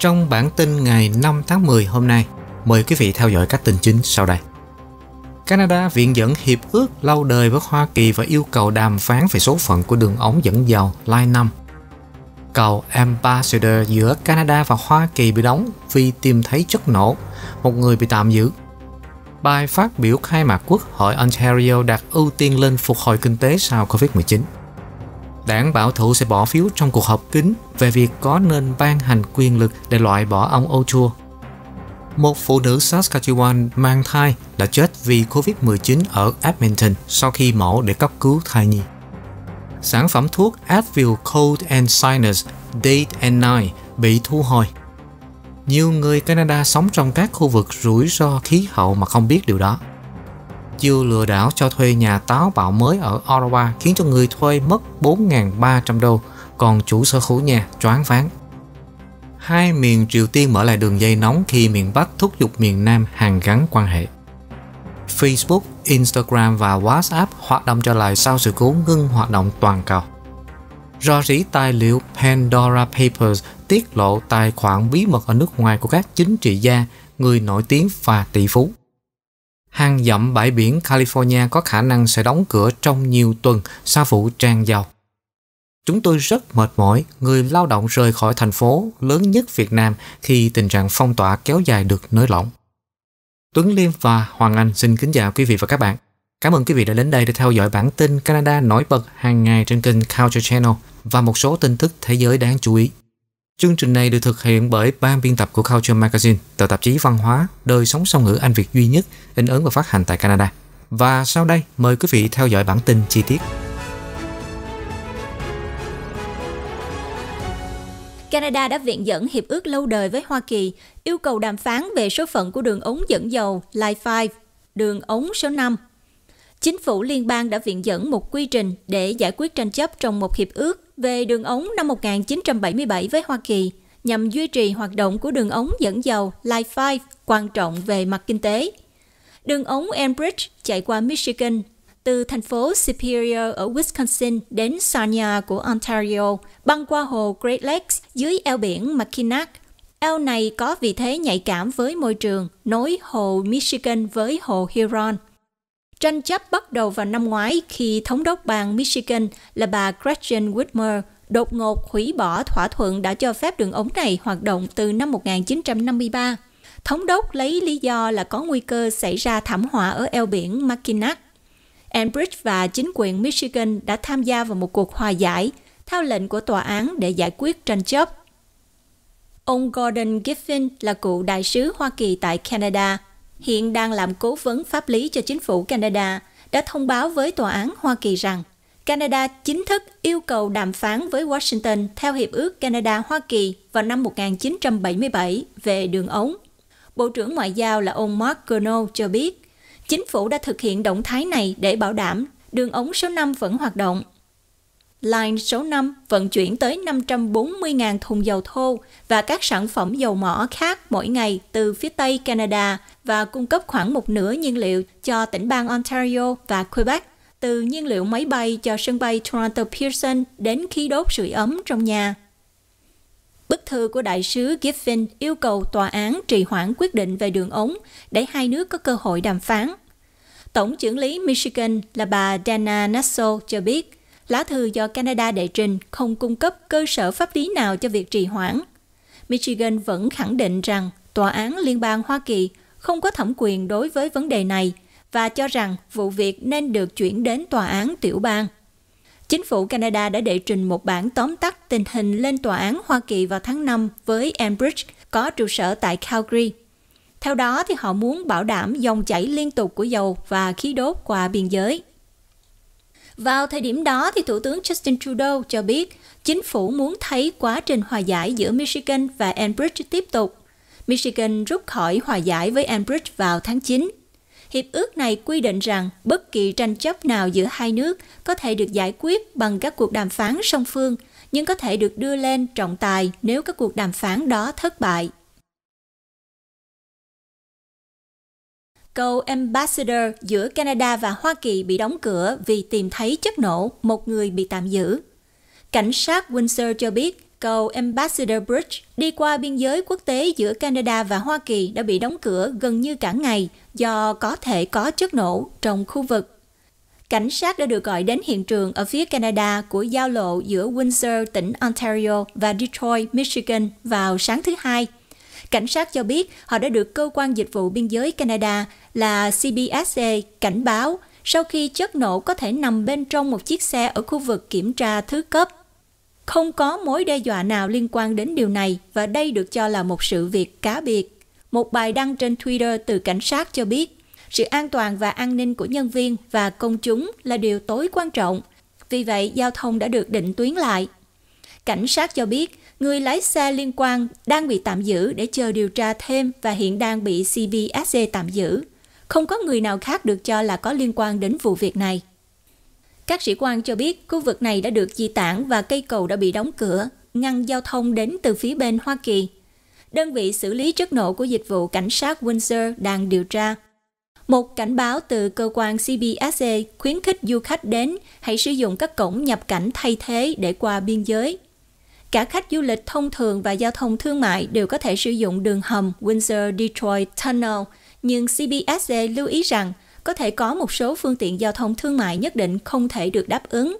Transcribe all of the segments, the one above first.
Trong bản tin ngày 5 tháng 10 hôm nay, mời quý vị theo dõi các tin chính sau đây. Canada viện dẫn hiệp ước lâu đời với Hoa Kỳ và yêu cầu đàm phán về số phận của đường ống dẫn dầu Line 5. Cầu Ambassador giữa Canada và Hoa Kỳ bị đóng vì tìm thấy chất nổ, một người bị tạm giữ. Bài phát biểu khai mạc Quốc hội Ontario đặt ưu tiên lên phục hồi kinh tế sau Covid-19. Đảng bảo thủ sẽ bỏ phiếu trong cuộc họp kín về việc có nên ban hành quyền lực để loại bỏ ông O'Toole một phụ nữ Saskatchewan mang thai đã chết vì Covid-19 ở Edmonton sau khi mổ để cấp cứu thai nhi. Sản phẩm thuốc Advil Cold and Sinus Date and Night bị thu hồi. Nhiều người Canada sống trong các khu vực rủi ro khí hậu mà không biết điều đó. Chiêu lừa đảo cho thuê nhà táo bạo mới ở Ottawa khiến cho người thuê mất 4.300 đô, còn chủ sở hữu nhà choáng váng hai miền Triều Tiên mở lại đường dây nóng khi miền Bắc thúc giục miền Nam hàn gắn quan hệ. Facebook, Instagram và WhatsApp hoạt động trở lại sau sự cố ngưng hoạt động toàn cầu. Do rỉ tài liệu Pandora Papers tiết lộ tài khoản bí mật ở nước ngoài của các chính trị gia, người nổi tiếng và tỷ phú. Hàng dặm bãi biển California có khả năng sẽ đóng cửa trong nhiều tuần sau vụ tràn dầu. Chúng tôi rất mệt mỏi, người lao động rời khỏi thành phố lớn nhất Việt Nam khi tình trạng phong tỏa kéo dài được nới lỏng. Tuấn Liêm và Hoàng Anh xin kính chào quý vị và các bạn. Cảm ơn quý vị đã đến đây để theo dõi bản tin Canada nổi bật hàng ngày trên kênh Culture Channel và một số tin tức thế giới đáng chú ý. Chương trình này được thực hiện bởi ban biên tập của Culture Magazine, tờ tạp chí văn hóa, đời sống song ngữ Anh Việt duy nhất, in ấn và phát hành tại Canada. Và sau đây, mời quý vị theo dõi bản tin chi tiết. Canada đã viện dẫn hiệp ước lâu đời với Hoa Kỳ, yêu cầu đàm phán về số phận của đường ống dẫn dầu Line 5, đường ống số 5. Chính phủ liên bang đã viện dẫn một quy trình để giải quyết tranh chấp trong một hiệp ước về đường ống năm 1977 với Hoa Kỳ nhằm duy trì hoạt động của đường ống dẫn dầu Line 5 quan trọng về mặt kinh tế. Đường ống Enbridge chạy qua Michigan từ thành phố Superior ở Wisconsin đến Sarnia của Ontario, băng qua hồ Great Lakes dưới eo biển Mackinac. Eo này có vị thế nhạy cảm với môi trường, nối hồ Michigan với hồ Huron. Tranh chấp bắt đầu vào năm ngoái khi thống đốc bang Michigan là bà Gretchen Whitmer đột ngột hủy bỏ thỏa thuận đã cho phép đường ống này hoạt động từ năm 1953. Thống đốc lấy lý do là có nguy cơ xảy ra thảm họa ở eo biển Mackinac. Enbridge và chính quyền Michigan đã tham gia vào một cuộc hòa giải theo lệnh của tòa án để giải quyết tranh chấp. Ông Gordon Giffin là cựu đại sứ Hoa Kỳ tại Canada, hiện đang làm cố vấn pháp lý cho chính phủ Canada, đã thông báo với tòa án Hoa Kỳ rằng Canada chính thức yêu cầu đàm phán với Washington theo Hiệp ước Canada-Hoa Kỳ vào năm 1977 về đường ống. Bộ trưởng Ngoại giao là ông Mark Gurnall cho biết Chính phủ đã thực hiện động thái này để bảo đảm đường ống số 5 vẫn hoạt động. Line số 5 vận chuyển tới 540.000 thùng dầu thô và các sản phẩm dầu mỏ khác mỗi ngày từ phía Tây Canada và cung cấp khoảng một nửa nhiên liệu cho tỉnh bang Ontario và Quebec, từ nhiên liệu máy bay cho sân bay Toronto Pearson đến khí đốt sưởi ấm trong nhà. Bức thư của đại sứ Giffin yêu cầu tòa án trì hoãn quyết định về đường ống để hai nước có cơ hội đàm phán. Tổng trưởng lý Michigan là bà Dana Nassau cho biết, lá thư do Canada đệ trình không cung cấp cơ sở pháp lý nào cho việc trì hoãn. Michigan vẫn khẳng định rằng Tòa án Liên bang Hoa Kỳ không có thẩm quyền đối với vấn đề này và cho rằng vụ việc nên được chuyển đến Tòa án tiểu bang. Chính phủ Canada đã đệ trình một bản tóm tắt tình hình lên Tòa án Hoa Kỳ vào tháng 5 với Enbridge có trụ sở tại Calgary. Theo đó thì họ muốn bảo đảm dòng chảy liên tục của dầu và khí đốt qua biên giới. Vào thời điểm đó thì Thủ tướng Justin Trudeau cho biết chính phủ muốn thấy quá trình hòa giải giữa Michigan và Enbridge tiếp tục. Michigan rút khỏi hòa giải với Enbridge vào tháng 9. Hiệp ước này quy định rằng bất kỳ tranh chấp nào giữa hai nước có thể được giải quyết bằng các cuộc đàm phán song phương, nhưng có thể được đưa lên trọng tài nếu các cuộc đàm phán đó thất bại. Cầu Ambassador giữa Canada và Hoa Kỳ bị đóng cửa vì tìm thấy chất nổ, một người bị tạm giữ. Cảnh sát Windsor cho biết cầu Ambassador Bridge đi qua biên giới quốc tế giữa Canada và Hoa Kỳ đã bị đóng cửa gần như cả ngày do có thể có chất nổ trong khu vực. Cảnh sát đã được gọi đến hiện trường ở phía Canada của giao lộ giữa Windsor, tỉnh Ontario và Detroit, Michigan vào sáng thứ Hai. Cảnh sát cho biết họ đã được cơ quan dịch vụ biên giới Canada là CBSA cảnh báo sau khi chất nổ có thể nằm bên trong một chiếc xe ở khu vực kiểm tra thứ cấp. Không có mối đe dọa nào liên quan đến điều này và đây được cho là một sự việc cá biệt. Một bài đăng trên Twitter từ cảnh sát cho biết sự an toàn và an ninh của nhân viên và công chúng là điều tối quan trọng. Vì vậy, giao thông đã được định tuyến lại. Cảnh sát cho biết người lái xe liên quan đang bị tạm giữ để chờ điều tra thêm và hiện đang bị CBSC tạm giữ. Không có người nào khác được cho là có liên quan đến vụ việc này. Các sĩ quan cho biết khu vực này đã được di tản và cây cầu đã bị đóng cửa, ngăn giao thông đến từ phía bên Hoa Kỳ. Đơn vị xử lý chất nổ của dịch vụ cảnh sát Windsor đang điều tra. Một cảnh báo từ cơ quan CBSA khuyến khích du khách đến hãy sử dụng các cổng nhập cảnh thay thế để qua biên giới. Cả khách du lịch thông thường và giao thông thương mại đều có thể sử dụng đường hầm Windsor-Detroit Tunnel, nhưng CBSA lưu ý rằng có thể có một số phương tiện giao thông thương mại nhất định không thể được đáp ứng.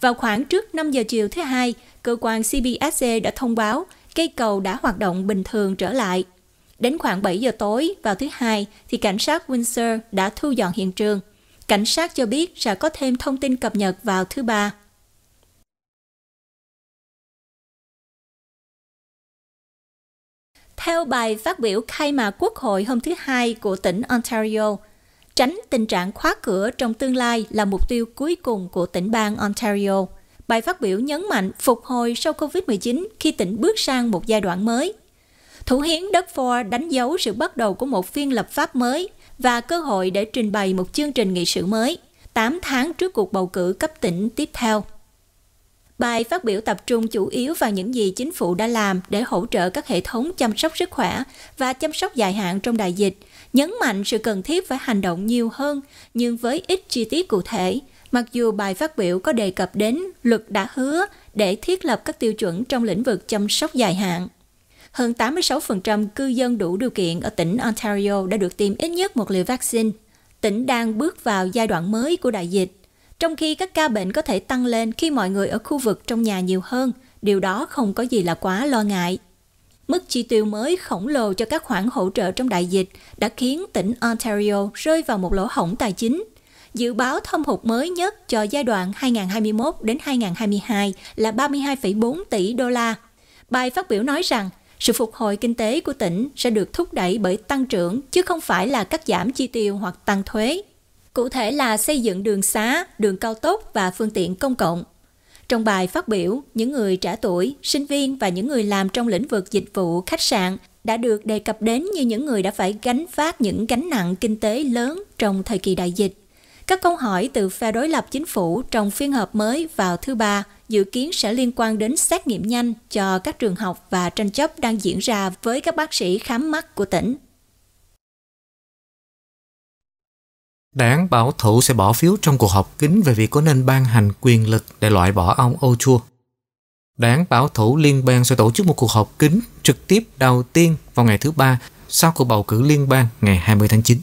Vào khoảng trước 5 giờ chiều thứ hai, cơ quan CBSA đã thông báo cây cầu đã hoạt động bình thường trở lại. Đến khoảng 7 giờ tối vào thứ hai thì cảnh sát Windsor đã thu dọn hiện trường. Cảnh sát cho biết sẽ có thêm thông tin cập nhật vào thứ ba. Theo bài phát biểu khai mạc quốc hội hôm thứ Hai của tỉnh Ontario, tránh tình trạng khóa cửa trong tương lai là mục tiêu cuối cùng của tỉnh bang Ontario. Bài phát biểu nhấn mạnh phục hồi sau COVID-19 khi tỉnh bước sang một giai đoạn mới. Thủ hiến Doug Ford đánh dấu sự bắt đầu của một phiên lập pháp mới và cơ hội để trình bày một chương trình nghị sự mới 8 tháng trước cuộc bầu cử cấp tỉnh tiếp theo. Bài phát biểu tập trung chủ yếu vào những gì chính phủ đã làm để hỗ trợ các hệ thống chăm sóc sức khỏe và chăm sóc dài hạn trong đại dịch, nhấn mạnh sự cần thiết phải hành động nhiều hơn nhưng với ít chi tiết cụ thể, mặc dù bài phát biểu có đề cập đến luật đã hứa để thiết lập các tiêu chuẩn trong lĩnh vực chăm sóc dài hạn. Hơn 86% cư dân đủ điều kiện ở tỉnh Ontario đã được tiêm ít nhất một liều vaccine. Tỉnh đang bước vào giai đoạn mới của đại dịch trong khi các ca bệnh có thể tăng lên khi mọi người ở khu vực trong nhà nhiều hơn, điều đó không có gì là quá lo ngại. Mức chi tiêu mới khổng lồ cho các khoản hỗ trợ trong đại dịch đã khiến tỉnh Ontario rơi vào một lỗ hổng tài chính. Dự báo thâm hụt mới nhất cho giai đoạn 2021 đến 2022 là 32,4 tỷ đô la. Bài phát biểu nói rằng sự phục hồi kinh tế của tỉnh sẽ được thúc đẩy bởi tăng trưởng chứ không phải là cắt giảm chi tiêu hoặc tăng thuế cụ thể là xây dựng đường xá, đường cao tốc và phương tiện công cộng. Trong bài phát biểu, những người trẻ tuổi, sinh viên và những người làm trong lĩnh vực dịch vụ khách sạn đã được đề cập đến như những người đã phải gánh vác những gánh nặng kinh tế lớn trong thời kỳ đại dịch. Các câu hỏi từ phe đối lập chính phủ trong phiên họp mới vào thứ ba dự kiến sẽ liên quan đến xét nghiệm nhanh cho các trường học và tranh chấp đang diễn ra với các bác sĩ khám mắt của tỉnh. Đảng bảo thủ sẽ bỏ phiếu trong cuộc họp kín về việc có nên ban hành quyền lực để loại bỏ ông O'Toole. Đảng bảo thủ liên bang sẽ tổ chức một cuộc họp kín trực tiếp đầu tiên vào ngày thứ ba sau cuộc bầu cử liên bang ngày 20 tháng 9.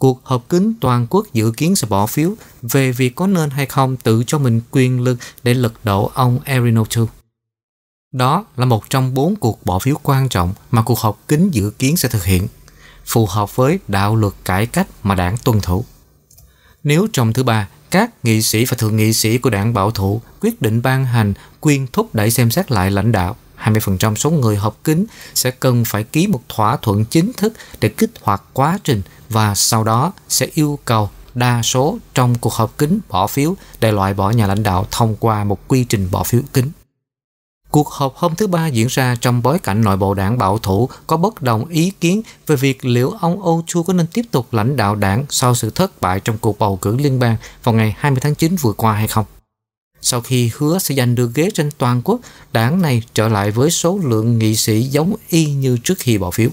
Cuộc họp kín toàn quốc dự kiến sẽ bỏ phiếu về việc có nên hay không tự cho mình quyền lực để lật đổ ông Erin O'Toole. Đó là một trong bốn cuộc bỏ phiếu quan trọng mà cuộc họp kín dự kiến sẽ thực hiện, phù hợp với đạo luật cải cách mà đảng tuân thủ. Nếu trong thứ ba, các nghị sĩ và thượng nghị sĩ của đảng bảo thủ quyết định ban hành quyền thúc đẩy xem xét lại lãnh đạo, 20% số người họp kín sẽ cần phải ký một thỏa thuận chính thức để kích hoạt quá trình và sau đó sẽ yêu cầu đa số trong cuộc họp kín bỏ phiếu để loại bỏ nhà lãnh đạo thông qua một quy trình bỏ phiếu kín. Cuộc họp hôm thứ Ba diễn ra trong bối cảnh nội bộ đảng bảo thủ có bất đồng ý kiến về việc liệu ông Ochu có nên tiếp tục lãnh đạo đảng sau sự thất bại trong cuộc bầu cử liên bang vào ngày 20 tháng 9 vừa qua hay không. Sau khi hứa sẽ giành được ghế trên toàn quốc, đảng này trở lại với số lượng nghị sĩ giống y như trước khi bỏ phiếu.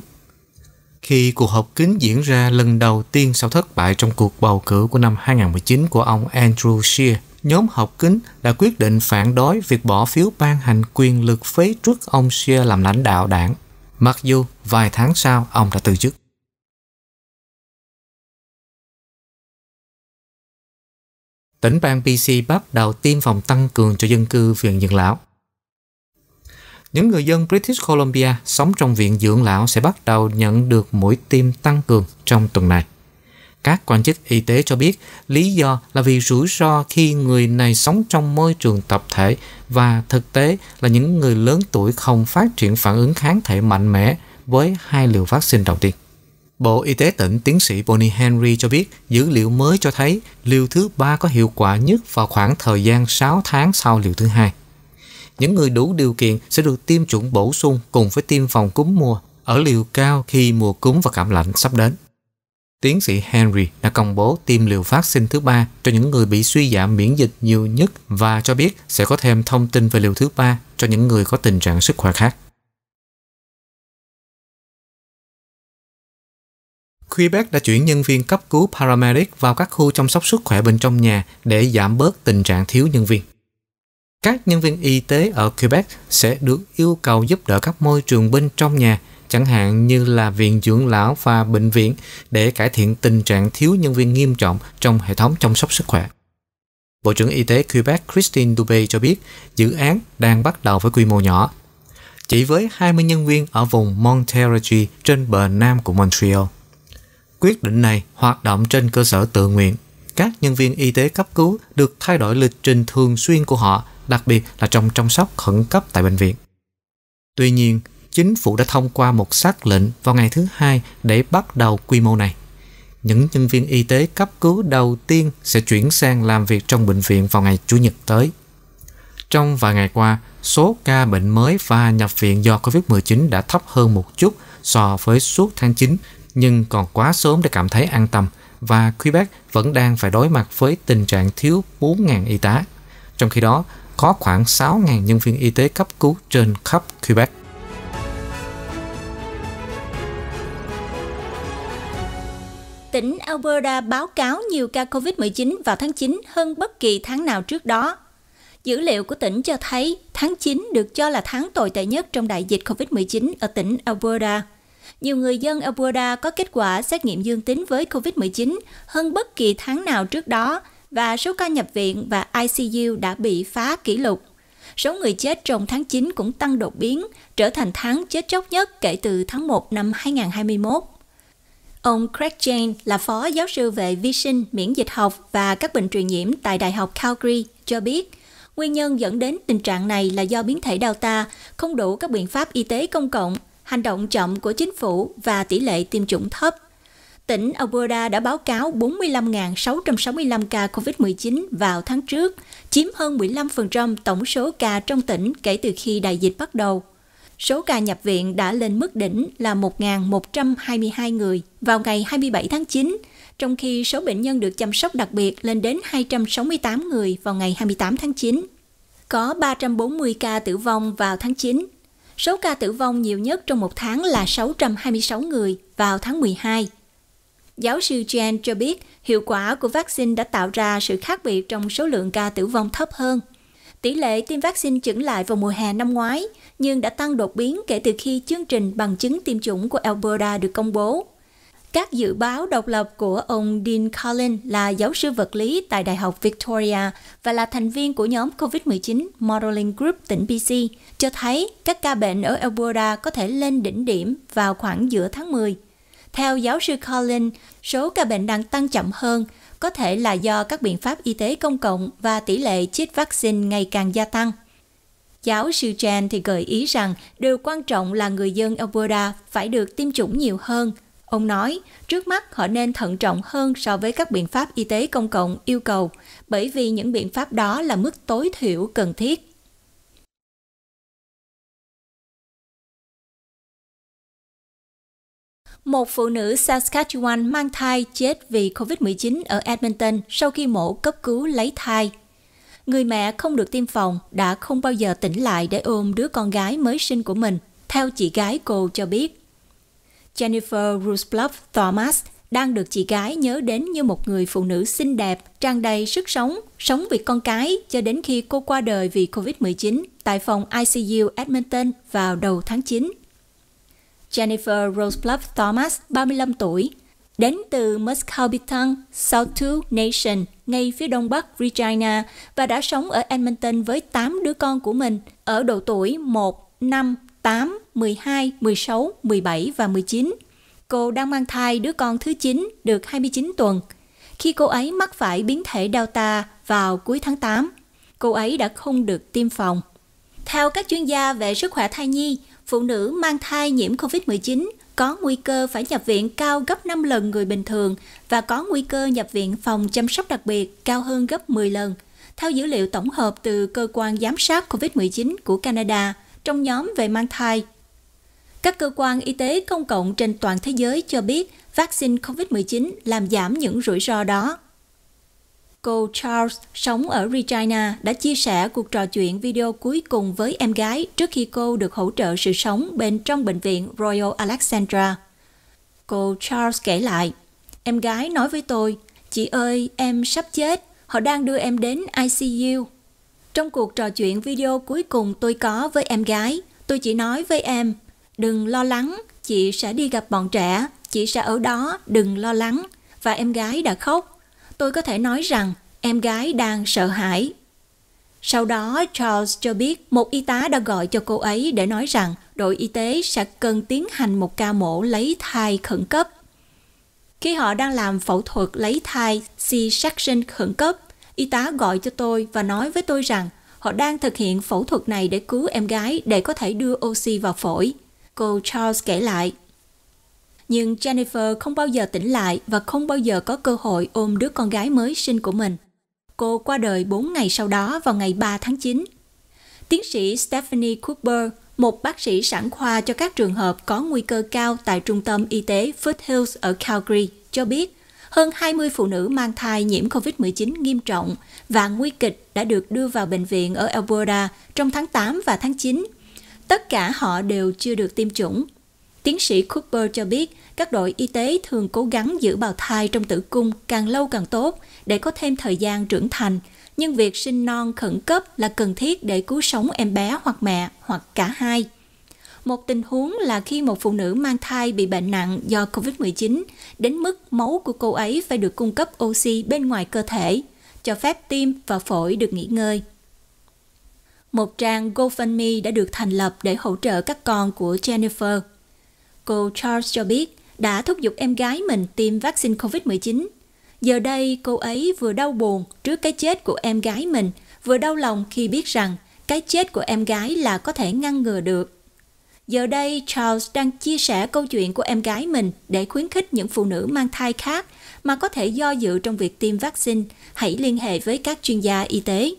Khi cuộc họp kín diễn ra lần đầu tiên sau thất bại trong cuộc bầu cử của năm 2019 của ông Andrew Scheer nhóm học kính đã quyết định phản đối việc bỏ phiếu ban hành quyền lực phế truất ông Scheer làm lãnh đạo đảng, mặc dù vài tháng sau ông đã từ chức. Tỉnh bang BC bắt đầu tiêm phòng tăng cường cho dân cư viện dưỡng lão. Những người dân British Columbia sống trong viện dưỡng lão sẽ bắt đầu nhận được mũi tiêm tăng cường trong tuần này. Các quan chức y tế cho biết lý do là vì rủi ro khi người này sống trong môi trường tập thể và thực tế là những người lớn tuổi không phát triển phản ứng kháng thể mạnh mẽ với hai liều vaccine đầu tiên. Bộ Y tế tỉnh tiến sĩ Bonnie Henry cho biết dữ liệu mới cho thấy liều thứ ba có hiệu quả nhất vào khoảng thời gian 6 tháng sau liều thứ hai. Những người đủ điều kiện sẽ được tiêm chủng bổ sung cùng với tiêm phòng cúm mùa ở liều cao khi mùa cúm và cảm lạnh sắp đến. Tiến sĩ Henry đã công bố tiêm liều vaccine thứ ba cho những người bị suy giảm miễn dịch nhiều nhất và cho biết sẽ có thêm thông tin về liều thứ ba cho những người có tình trạng sức khỏe khác. Quebec đã chuyển nhân viên cấp cứu paramedic vào các khu chăm sóc sức khỏe bên trong nhà để giảm bớt tình trạng thiếu nhân viên. Các nhân viên y tế ở Quebec sẽ được yêu cầu giúp đỡ các môi trường bên trong nhà, chẳng hạn như là viện dưỡng lão và bệnh viện để cải thiện tình trạng thiếu nhân viên nghiêm trọng trong hệ thống chăm sóc sức khỏe. Bộ trưởng Y tế Quebec Christine Dubé cho biết dự án đang bắt đầu với quy mô nhỏ, chỉ với 20 nhân viên ở vùng Montérégie trên bờ nam của Montreal. Quyết định này hoạt động trên cơ sở tự nguyện. Các nhân viên y tế cấp cứu được thay đổi lịch trình thường xuyên của họ, đặc biệt là trong chăm sóc khẩn cấp tại bệnh viện. Tuy nhiên, chính phủ đã thông qua một xác lệnh vào ngày thứ hai để bắt đầu quy mô này. Những nhân viên y tế cấp cứu đầu tiên sẽ chuyển sang làm việc trong bệnh viện vào ngày Chủ nhật tới. Trong vài ngày qua, số ca bệnh mới và nhập viện do COVID-19 đã thấp hơn một chút so với suốt tháng 9 nhưng còn quá sớm để cảm thấy an tâm và Quebec vẫn đang phải đối mặt với tình trạng thiếu 4.000 y tá. Trong khi đó, có khoảng 6.000 nhân viên y tế cấp cứu trên khắp Quebec. Tỉnh Alberta báo cáo nhiều ca COVID-19 vào tháng 9 hơn bất kỳ tháng nào trước đó. Dữ liệu của tỉnh cho thấy tháng 9 được cho là tháng tồi tệ nhất trong đại dịch COVID-19 ở tỉnh Alberta nhiều người dân Alberta có kết quả xét nghiệm dương tính với COVID-19 hơn bất kỳ tháng nào trước đó và số ca nhập viện và ICU đã bị phá kỷ lục. Số người chết trong tháng 9 cũng tăng đột biến, trở thành tháng chết chóc nhất kể từ tháng 1 năm 2021. Ông Craig Jane là phó giáo sư về vi sinh, miễn dịch học và các bệnh truyền nhiễm tại Đại học Calgary cho biết, nguyên nhân dẫn đến tình trạng này là do biến thể Delta không đủ các biện pháp y tế công cộng hành động chậm của chính phủ và tỷ lệ tiêm chủng thấp. Tỉnh Alberta đã báo cáo 45.665 ca COVID-19 vào tháng trước, chiếm hơn 15% tổng số ca trong tỉnh kể từ khi đại dịch bắt đầu. Số ca nhập viện đã lên mức đỉnh là 1.122 người vào ngày 27 tháng 9, trong khi số bệnh nhân được chăm sóc đặc biệt lên đến 268 người vào ngày 28 tháng 9. Có 340 ca tử vong vào tháng 9, Số ca tử vong nhiều nhất trong một tháng là 626 người vào tháng 12. Giáo sư Chen cho biết hiệu quả của vaccine đã tạo ra sự khác biệt trong số lượng ca tử vong thấp hơn. Tỷ lệ tiêm vaccine chững lại vào mùa hè năm ngoái, nhưng đã tăng đột biến kể từ khi chương trình bằng chứng tiêm chủng của Alberta được công bố. Các dự báo độc lập của ông Dean Collins là giáo sư vật lý tại Đại học Victoria và là thành viên của nhóm COVID-19 Modeling Group tỉnh BC cho thấy các ca bệnh ở Alberta có thể lên đỉnh điểm vào khoảng giữa tháng 10. Theo giáo sư Collins, số ca bệnh đang tăng chậm hơn, có thể là do các biện pháp y tế công cộng và tỷ lệ chích vaccine ngày càng gia tăng. Giáo sư Chan thì gợi ý rằng điều quan trọng là người dân Alberta phải được tiêm chủng nhiều hơn – Ông nói, trước mắt họ nên thận trọng hơn so với các biện pháp y tế công cộng yêu cầu, bởi vì những biện pháp đó là mức tối thiểu cần thiết. Một phụ nữ Saskatchewan mang thai chết vì COVID-19 ở Edmonton sau khi mổ cấp cứu lấy thai. Người mẹ không được tiêm phòng đã không bao giờ tỉnh lại để ôm đứa con gái mới sinh của mình, theo chị gái cô cho biết. Jennifer Rusbluff Thomas đang được chị gái nhớ đến như một người phụ nữ xinh đẹp, tràn đầy sức sống, sống vì con cái cho đến khi cô qua đời vì COVID-19 tại phòng ICU Edmonton vào đầu tháng 9. Jennifer Rosebluff Thomas, 35 tuổi, đến từ Muscaubeton, South Two Nation, ngay phía đông bắc Regina và đã sống ở Edmonton với 8 đứa con của mình ở độ tuổi 1, 5, 8, 12, 16, 17 và 19. Cô đang mang thai đứa con thứ 9 được 29 tuần. Khi cô ấy mắc phải biến thể Delta vào cuối tháng 8, cô ấy đã không được tiêm phòng. Theo các chuyên gia về sức khỏe thai nhi, phụ nữ mang thai nhiễm COVID-19 có nguy cơ phải nhập viện cao gấp 5 lần người bình thường và có nguy cơ nhập viện phòng chăm sóc đặc biệt cao hơn gấp 10 lần, theo dữ liệu tổng hợp từ cơ quan giám sát COVID-19 của Canada trong nhóm về mang thai. Các cơ quan y tế công cộng trên toàn thế giới cho biết vaccine COVID-19 làm giảm những rủi ro đó. Cô Charles sống ở Regina đã chia sẻ cuộc trò chuyện video cuối cùng với em gái trước khi cô được hỗ trợ sự sống bên trong bệnh viện Royal Alexandra. Cô Charles kể lại, em gái nói với tôi, chị ơi, em sắp chết, họ đang đưa em đến ICU. Trong cuộc trò chuyện video cuối cùng tôi có với em gái, tôi chỉ nói với em, đừng lo lắng, chị sẽ đi gặp bọn trẻ, chị sẽ ở đó, đừng lo lắng. Và em gái đã khóc tôi có thể nói rằng em gái đang sợ hãi. Sau đó, Charles cho biết một y tá đã gọi cho cô ấy để nói rằng đội y tế sẽ cần tiến hành một ca mổ lấy thai khẩn cấp. Khi họ đang làm phẫu thuật lấy thai C-section khẩn cấp, y tá gọi cho tôi và nói với tôi rằng họ đang thực hiện phẫu thuật này để cứu em gái để có thể đưa oxy vào phổi. Cô Charles kể lại nhưng Jennifer không bao giờ tỉnh lại và không bao giờ có cơ hội ôm đứa con gái mới sinh của mình. Cô qua đời 4 ngày sau đó vào ngày 3 tháng 9. Tiến sĩ Stephanie Cooper, một bác sĩ sản khoa cho các trường hợp có nguy cơ cao tại trung tâm y tế Foothills ở Calgary, cho biết hơn 20 phụ nữ mang thai nhiễm COVID-19 nghiêm trọng và nguy kịch đã được đưa vào bệnh viện ở Alberta trong tháng 8 và tháng 9. Tất cả họ đều chưa được tiêm chủng Tiến sĩ Cooper cho biết các đội y tế thường cố gắng giữ bào thai trong tử cung càng lâu càng tốt để có thêm thời gian trưởng thành, nhưng việc sinh non khẩn cấp là cần thiết để cứu sống em bé hoặc mẹ hoặc cả hai. Một tình huống là khi một phụ nữ mang thai bị bệnh nặng do COVID-19, đến mức máu của cô ấy phải được cung cấp oxy bên ngoài cơ thể, cho phép tim và phổi được nghỉ ngơi. Một trang GoFundMe đã được thành lập để hỗ trợ các con của Jennifer Cô Charles cho biết đã thúc giục em gái mình tiêm vaccine COVID-19. Giờ đây cô ấy vừa đau buồn trước cái chết của em gái mình, vừa đau lòng khi biết rằng cái chết của em gái là có thể ngăn ngừa được. Giờ đây Charles đang chia sẻ câu chuyện của em gái mình để khuyến khích những phụ nữ mang thai khác mà có thể do dự trong việc tiêm vaccine, hãy liên hệ với các chuyên gia y tế.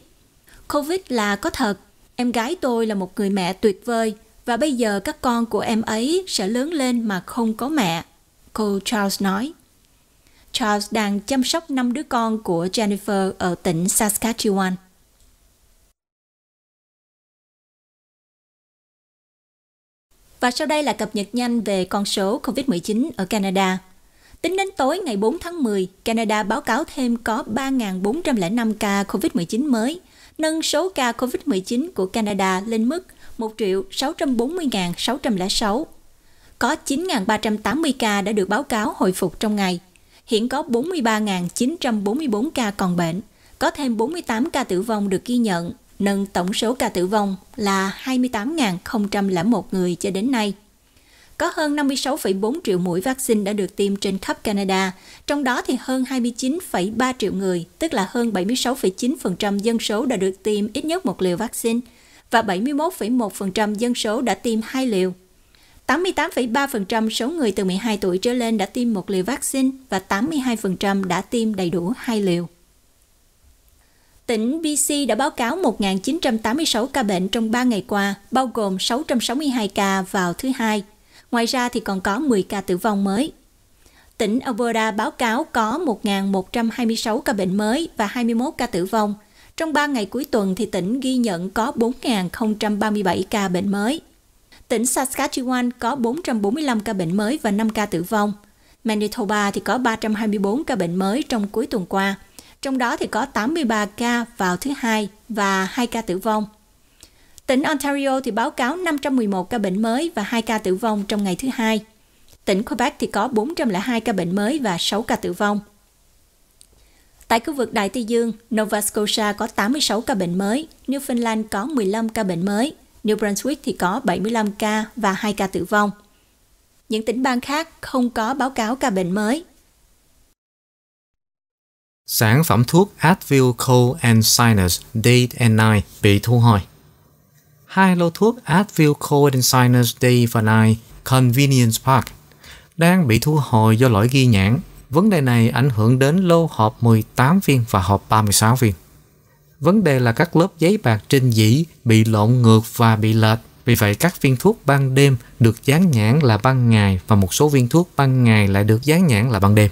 Covid là có thật, em gái tôi là một người mẹ tuyệt vời và bây giờ các con của em ấy sẽ lớn lên mà không có mẹ, cô Charles nói. Charles đang chăm sóc năm đứa con của Jennifer ở tỉnh Saskatchewan. Và sau đây là cập nhật nhanh về con số COVID-19 ở Canada. Tính đến tối ngày 4 tháng 10, Canada báo cáo thêm có 3.405 ca COVID-19 mới, nâng số ca COVID-19 của Canada lên mức 3.405 1.640.606. Có 9.380 ca đã được báo cáo hồi phục trong ngày. Hiện có 43.944 ca còn bệnh, có thêm 48 ca tử vong được ghi nhận, nâng tổng số ca tử vong là 28.001 người cho đến nay có hơn 56,4 triệu mũi vaccine đã được tiêm trên khắp Canada, trong đó thì hơn 29,3 triệu người, tức là hơn 76,9% dân số đã được tiêm ít nhất một liều vaccine, và 71,1% dân số đã tiêm hai liều. 88,3% số người từ 12 tuổi trở lên đã tiêm một liều vaccine và 82% đã tiêm đầy đủ hai liều. Tỉnh BC đã báo cáo 1.986 ca bệnh trong 3 ngày qua, bao gồm 662 ca vào thứ hai. Ngoài ra thì còn có 10 ca tử vong mới. Tỉnh Alberta báo cáo có 1.126 ca bệnh mới và 21 ca tử vong – trong 3 ngày cuối tuần thì tỉnh ghi nhận có 4.037 ca bệnh mới. Tỉnh Saskatchewan có 445 ca bệnh mới và 5 ca tử vong. Manitoba thì có 324 ca bệnh mới trong cuối tuần qua. Trong đó thì có 83 ca vào thứ hai và 2 ca tử vong. Tỉnh Ontario thì báo cáo 511 ca bệnh mới và 2 ca tử vong trong ngày thứ hai. Tỉnh Quebec thì có 402 ca bệnh mới và 6 ca tử vong. Tại khu vực Đại Tây Dương, Nova Scotia có 86 ca bệnh mới, Newfoundland có 15 ca bệnh mới, New Brunswick thì có 75 ca và 2 ca tử vong. Những tỉnh bang khác không có báo cáo ca bệnh mới. Sản phẩm thuốc Advil Cold and Sinus Day and Night bị thu hồi. Hai lô thuốc Advil Cold and Sinus Day và Night Convenience Park đang bị thu hồi do lỗi ghi nhãn. Vấn đề này ảnh hưởng đến lô hộp 18 viên và hộp 36 viên. Vấn đề là các lớp giấy bạc trên dĩ bị lộn ngược và bị lệch. Vì vậy, các viên thuốc ban đêm được dán nhãn là ban ngày và một số viên thuốc ban ngày lại được dán nhãn là ban đêm.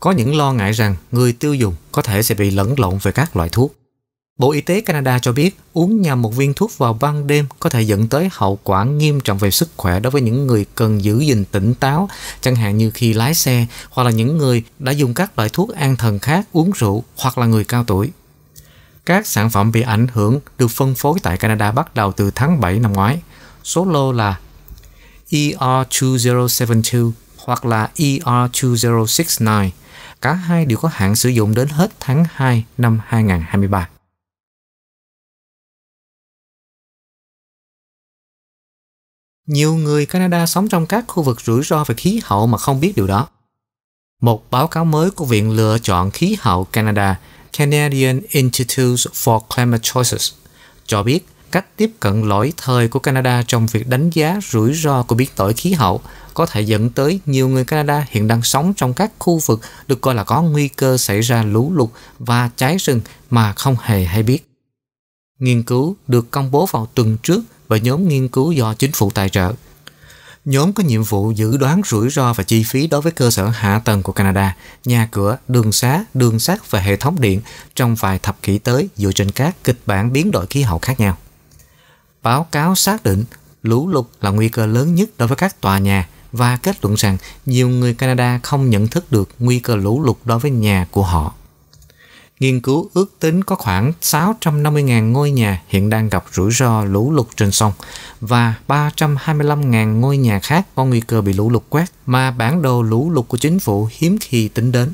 Có những lo ngại rằng người tiêu dùng có thể sẽ bị lẫn lộn về các loại thuốc. Bộ Y tế Canada cho biết uống nhầm một viên thuốc vào ban đêm có thể dẫn tới hậu quả nghiêm trọng về sức khỏe đối với những người cần giữ gìn tỉnh táo, chẳng hạn như khi lái xe hoặc là những người đã dùng các loại thuốc an thần khác uống rượu hoặc là người cao tuổi. Các sản phẩm bị ảnh hưởng được phân phối tại Canada bắt đầu từ tháng 7 năm ngoái. Số lô là ER2072 hoặc là ER2069. Cả hai đều có hạn sử dụng đến hết tháng 2 năm 2023. Nhiều người Canada sống trong các khu vực rủi ro về khí hậu mà không biết điều đó. Một báo cáo mới của Viện Lựa chọn Khí hậu Canada, Canadian Institute for Climate Choices, cho biết cách tiếp cận lỗi thời của Canada trong việc đánh giá rủi ro của biến đổi khí hậu có thể dẫn tới nhiều người Canada hiện đang sống trong các khu vực được coi là có nguy cơ xảy ra lũ lụt và cháy rừng mà không hề hay biết. Nghiên cứu được công bố vào tuần trước và nhóm nghiên cứu do chính phủ tài trợ. Nhóm có nhiệm vụ dự đoán rủi ro và chi phí đối với cơ sở hạ tầng của Canada, nhà cửa, đường xá, đường sắt và hệ thống điện trong vài thập kỷ tới dựa trên các kịch bản biến đổi khí hậu khác nhau. Báo cáo xác định lũ lụt là nguy cơ lớn nhất đối với các tòa nhà và kết luận rằng nhiều người Canada không nhận thức được nguy cơ lũ lụt đối với nhà của họ. Nghiên cứu ước tính có khoảng 650.000 ngôi nhà hiện đang gặp rủi ro lũ lụt trên sông và 325.000 ngôi nhà khác có nguy cơ bị lũ lụt quét mà bản đồ lũ lụt của chính phủ hiếm khi tính đến.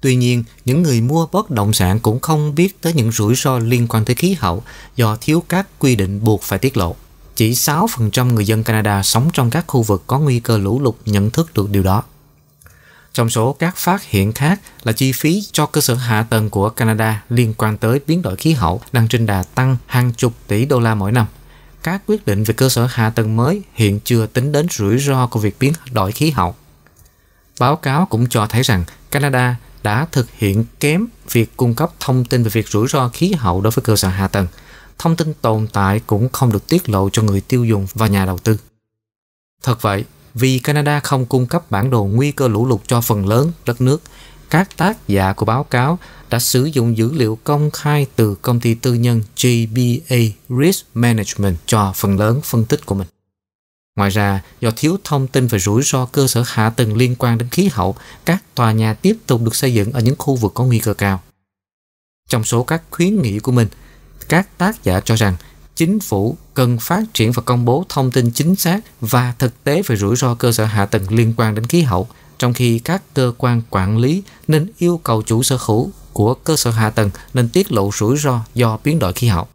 Tuy nhiên, những người mua bất động sản cũng không biết tới những rủi ro liên quan tới khí hậu do thiếu các quy định buộc phải tiết lộ. Chỉ 6% người dân Canada sống trong các khu vực có nguy cơ lũ lụt nhận thức được điều đó. Trong số các phát hiện khác là chi phí cho cơ sở hạ tầng của Canada liên quan tới biến đổi khí hậu đang trên đà tăng hàng chục tỷ đô la mỗi năm. Các quyết định về cơ sở hạ tầng mới hiện chưa tính đến rủi ro của việc biến đổi khí hậu. Báo cáo cũng cho thấy rằng Canada đã thực hiện kém việc cung cấp thông tin về việc rủi ro khí hậu đối với cơ sở hạ tầng. Thông tin tồn tại cũng không được tiết lộ cho người tiêu dùng và nhà đầu tư. Thật vậy, vì Canada không cung cấp bản đồ nguy cơ lũ lụt cho phần lớn đất nước, các tác giả của báo cáo đã sử dụng dữ liệu công khai từ công ty tư nhân JBA Risk Management cho phần lớn phân tích của mình. Ngoài ra, do thiếu thông tin về rủi ro cơ sở hạ tầng liên quan đến khí hậu, các tòa nhà tiếp tục được xây dựng ở những khu vực có nguy cơ cao. Trong số các khuyến nghị của mình, các tác giả cho rằng chính phủ cần phát triển và công bố thông tin chính xác và thực tế về rủi ro cơ sở hạ tầng liên quan đến khí hậu, trong khi các cơ quan quản lý nên yêu cầu chủ sở hữu của cơ sở hạ tầng nên tiết lộ rủi ro do biến đổi khí hậu.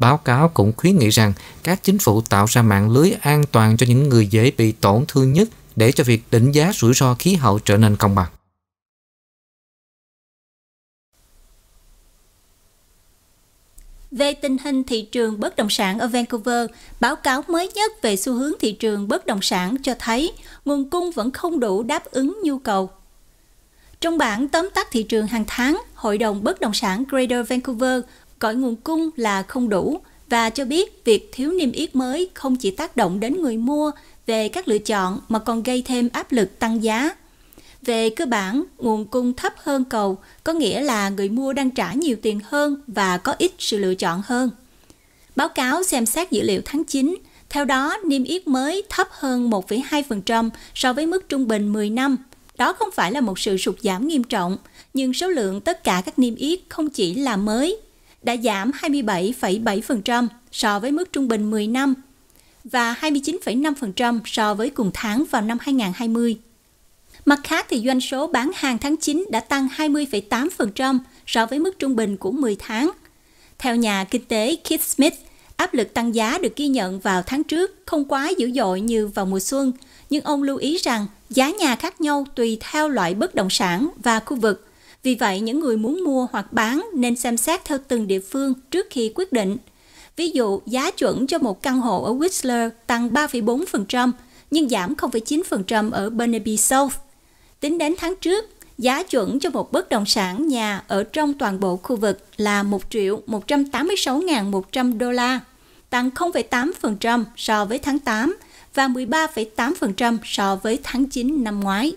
Báo cáo cũng khuyến nghị rằng các chính phủ tạo ra mạng lưới an toàn cho những người dễ bị tổn thương nhất để cho việc định giá rủi ro khí hậu trở nên công bằng. Về tình hình thị trường bất động sản ở Vancouver, báo cáo mới nhất về xu hướng thị trường bất động sản cho thấy nguồn cung vẫn không đủ đáp ứng nhu cầu. Trong bản tóm tắt thị trường hàng tháng, Hội đồng Bất động sản Greater Vancouver gọi nguồn cung là không đủ và cho biết việc thiếu niêm yết mới không chỉ tác động đến người mua về các lựa chọn mà còn gây thêm áp lực tăng giá. Về cơ bản, nguồn cung thấp hơn cầu có nghĩa là người mua đang trả nhiều tiền hơn và có ít sự lựa chọn hơn. Báo cáo xem xét dữ liệu tháng 9 Theo đó, niêm yết mới thấp hơn 1,2% so với mức trung bình 10 năm. Đó không phải là một sự sụt giảm nghiêm trọng, nhưng số lượng tất cả các niêm yết không chỉ là mới, đã giảm 27,7% so với mức trung bình 10 năm và 29,5% so với cùng tháng vào năm 2020. Mặt khác thì doanh số bán hàng tháng 9 đã tăng 20,8% so với mức trung bình của 10 tháng. Theo nhà kinh tế Keith Smith, áp lực tăng giá được ghi nhận vào tháng trước không quá dữ dội như vào mùa xuân, nhưng ông lưu ý rằng giá nhà khác nhau tùy theo loại bất động sản và khu vực. Vì vậy, những người muốn mua hoặc bán nên xem xét theo từng địa phương trước khi quyết định. Ví dụ, giá chuẩn cho một căn hộ ở Whistler tăng 3,4%, nhưng giảm 0,9% ở Burnaby South. Tính đến tháng trước, giá chuẩn cho một bất động sản nhà ở trong toàn bộ khu vực là 1 triệu 186.100 đô la, tăng 0,8% so với tháng 8 và 13,8% so với tháng 9 năm ngoái.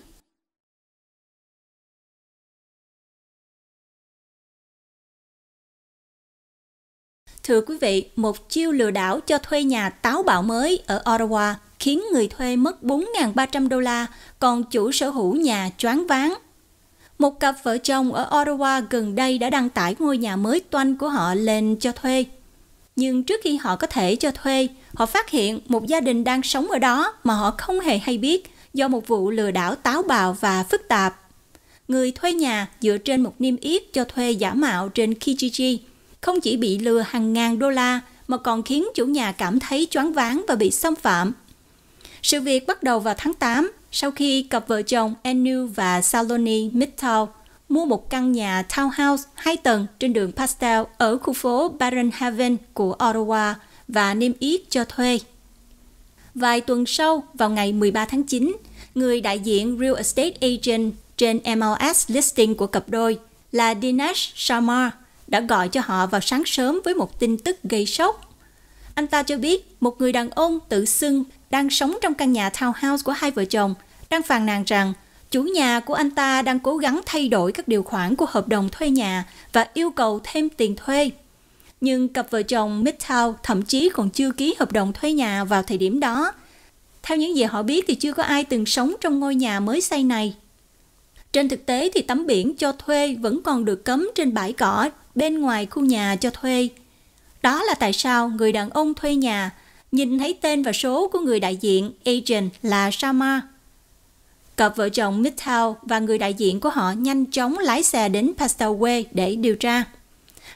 Thưa quý vị, một chiêu lừa đảo cho thuê nhà táo bạo mới ở Ottawa khiến người thuê mất 4.300 đô la, còn chủ sở hữu nhà choáng váng. Một cặp vợ chồng ở Ottawa gần đây đã đăng tải ngôi nhà mới toanh của họ lên cho thuê. Nhưng trước khi họ có thể cho thuê, họ phát hiện một gia đình đang sống ở đó mà họ không hề hay biết do một vụ lừa đảo táo bạo và phức tạp. Người thuê nhà dựa trên một niêm yết cho thuê giả mạo trên Kijiji không chỉ bị lừa hàng ngàn đô la mà còn khiến chủ nhà cảm thấy choáng váng và bị xâm phạm. Sự việc bắt đầu vào tháng 8 sau khi cặp vợ chồng Enu và Saloni Mittal mua một căn nhà townhouse 2 tầng trên đường Pastel ở khu phố Barrenhaven của Ottawa và niêm yết cho thuê. Vài tuần sau, vào ngày 13 tháng 9, người đại diện Real Estate Agent trên MLS listing của cặp đôi là Dinesh Sharma đã gọi cho họ vào sáng sớm với một tin tức gây sốc. Anh ta cho biết một người đàn ông tự xưng đang sống trong căn nhà townhouse của hai vợ chồng, đang phàn nàn rằng chủ nhà của anh ta đang cố gắng thay đổi các điều khoản của hợp đồng thuê nhà và yêu cầu thêm tiền thuê. Nhưng cặp vợ chồng Midtown thậm chí còn chưa ký hợp đồng thuê nhà vào thời điểm đó. Theo những gì họ biết thì chưa có ai từng sống trong ngôi nhà mới xây này. Trên thực tế thì tấm biển cho thuê vẫn còn được cấm trên bãi cỏ bên ngoài khu nhà cho thuê. Đó là tại sao người đàn ông thuê nhà nhìn thấy tên và số của người đại diện agent là Sharma. Cặp vợ chồng Mittal và người đại diện của họ nhanh chóng lái xe đến Pastaway để điều tra.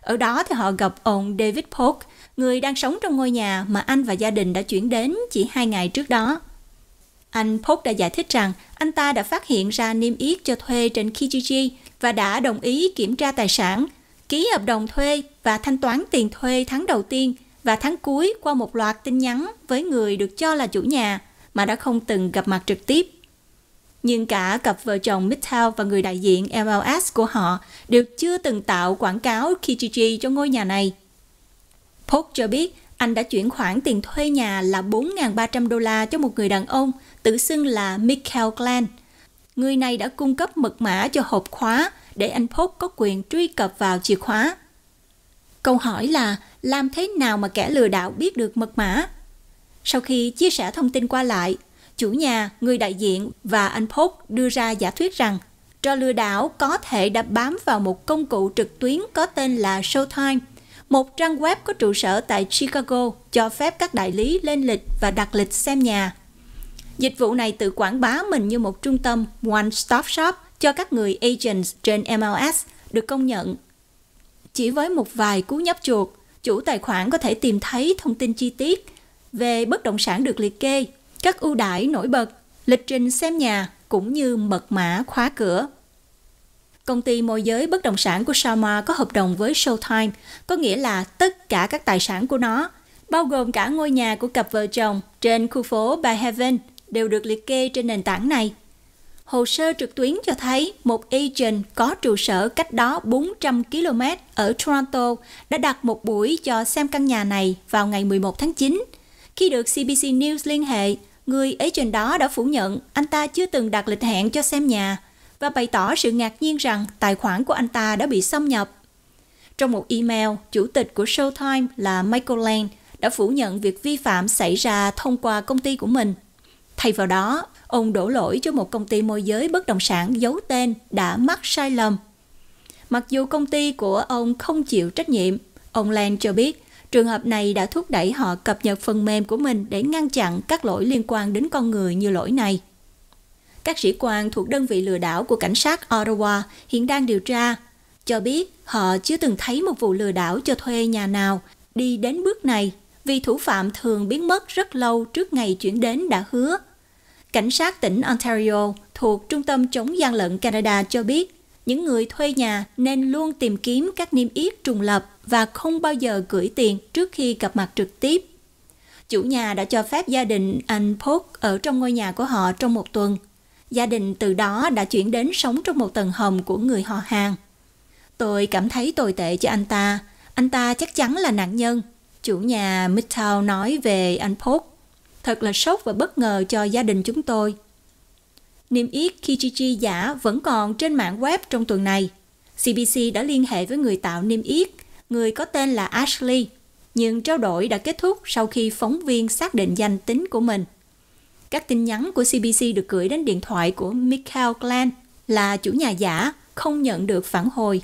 Ở đó thì họ gặp ông David Polk, người đang sống trong ngôi nhà mà anh và gia đình đã chuyển đến chỉ hai ngày trước đó. Anh Polk đã giải thích rằng anh ta đã phát hiện ra niêm yết cho thuê trên Kijiji và đã đồng ý kiểm tra tài sản, ký hợp đồng thuê và thanh toán tiền thuê tháng đầu tiên và tháng cuối qua một loạt tin nhắn với người được cho là chủ nhà mà đã không từng gặp mặt trực tiếp. Nhưng cả cặp vợ chồng Midtown và người đại diện MLS của họ đều chưa từng tạo quảng cáo Kijiji cho ngôi nhà này. Polk cho biết anh đã chuyển khoản tiền thuê nhà là 4.300 đô la cho một người đàn ông tự xưng là Michael Glenn. Người này đã cung cấp mật mã cho hộp khóa để anh Polk có quyền truy cập vào chìa khóa. Câu hỏi là làm thế nào mà kẻ lừa đảo biết được mật mã? Sau khi chia sẻ thông tin qua lại, chủ nhà, người đại diện và anh Pope đưa ra giả thuyết rằng trò lừa đảo có thể đã bám vào một công cụ trực tuyến có tên là Showtime, một trang web có trụ sở tại Chicago cho phép các đại lý lên lịch và đặt lịch xem nhà. Dịch vụ này tự quảng bá mình như một trung tâm one-stop shop cho các người agents trên MLS được công nhận. Chỉ với một vài cú nhấp chuột, chủ tài khoản có thể tìm thấy thông tin chi tiết về bất động sản được liệt kê, các ưu đãi nổi bật, lịch trình xem nhà cũng như mật mã khóa cửa. Công ty môi giới bất động sản của Sharma có hợp đồng với Showtime, có nghĩa là tất cả các tài sản của nó, bao gồm cả ngôi nhà của cặp vợ chồng trên khu phố By Heaven, đều được liệt kê trên nền tảng này. Hồ sơ trực tuyến cho thấy một agent có trụ sở cách đó 400 km ở Toronto đã đặt một buổi cho xem căn nhà này vào ngày 11 tháng 9. Khi được CBC News liên hệ, người agent đó đã phủ nhận anh ta chưa từng đặt lịch hẹn cho xem nhà và bày tỏ sự ngạc nhiên rằng tài khoản của anh ta đã bị xâm nhập. Trong một email, chủ tịch của Showtime là Michael Lane đã phủ nhận việc vi phạm xảy ra thông qua công ty của mình. Thay vào đó, ông đổ lỗi cho một công ty môi giới bất động sản giấu tên đã mắc sai lầm. Mặc dù công ty của ông không chịu trách nhiệm, ông Land cho biết trường hợp này đã thúc đẩy họ cập nhật phần mềm của mình để ngăn chặn các lỗi liên quan đến con người như lỗi này. Các sĩ quan thuộc đơn vị lừa đảo của cảnh sát Ottawa hiện đang điều tra, cho biết họ chưa từng thấy một vụ lừa đảo cho thuê nhà nào đi đến bước này vì thủ phạm thường biến mất rất lâu trước ngày chuyển đến đã hứa. Cảnh sát tỉnh Ontario thuộc Trung tâm chống gian lận Canada cho biết, những người thuê nhà nên luôn tìm kiếm các niêm yết trùng lập và không bao giờ gửi tiền trước khi gặp mặt trực tiếp. Chủ nhà đã cho phép gia đình anh Polk ở trong ngôi nhà của họ trong một tuần. Gia đình từ đó đã chuyển đến sống trong một tầng hầm của người họ hàng. Tôi cảm thấy tồi tệ cho anh ta. Anh ta chắc chắn là nạn nhân. Chủ nhà Midtown nói về anh Polk. Thật là sốc và bất ngờ cho gia đình chúng tôi niêm yết Kijiji giả vẫn còn trên mạng web trong tuần này. CBC đã liên hệ với người tạo niêm yết, người có tên là Ashley, nhưng trao đổi đã kết thúc sau khi phóng viên xác định danh tính của mình. Các tin nhắn của CBC được gửi đến điện thoại của Michael Glenn là chủ nhà giả, không nhận được phản hồi.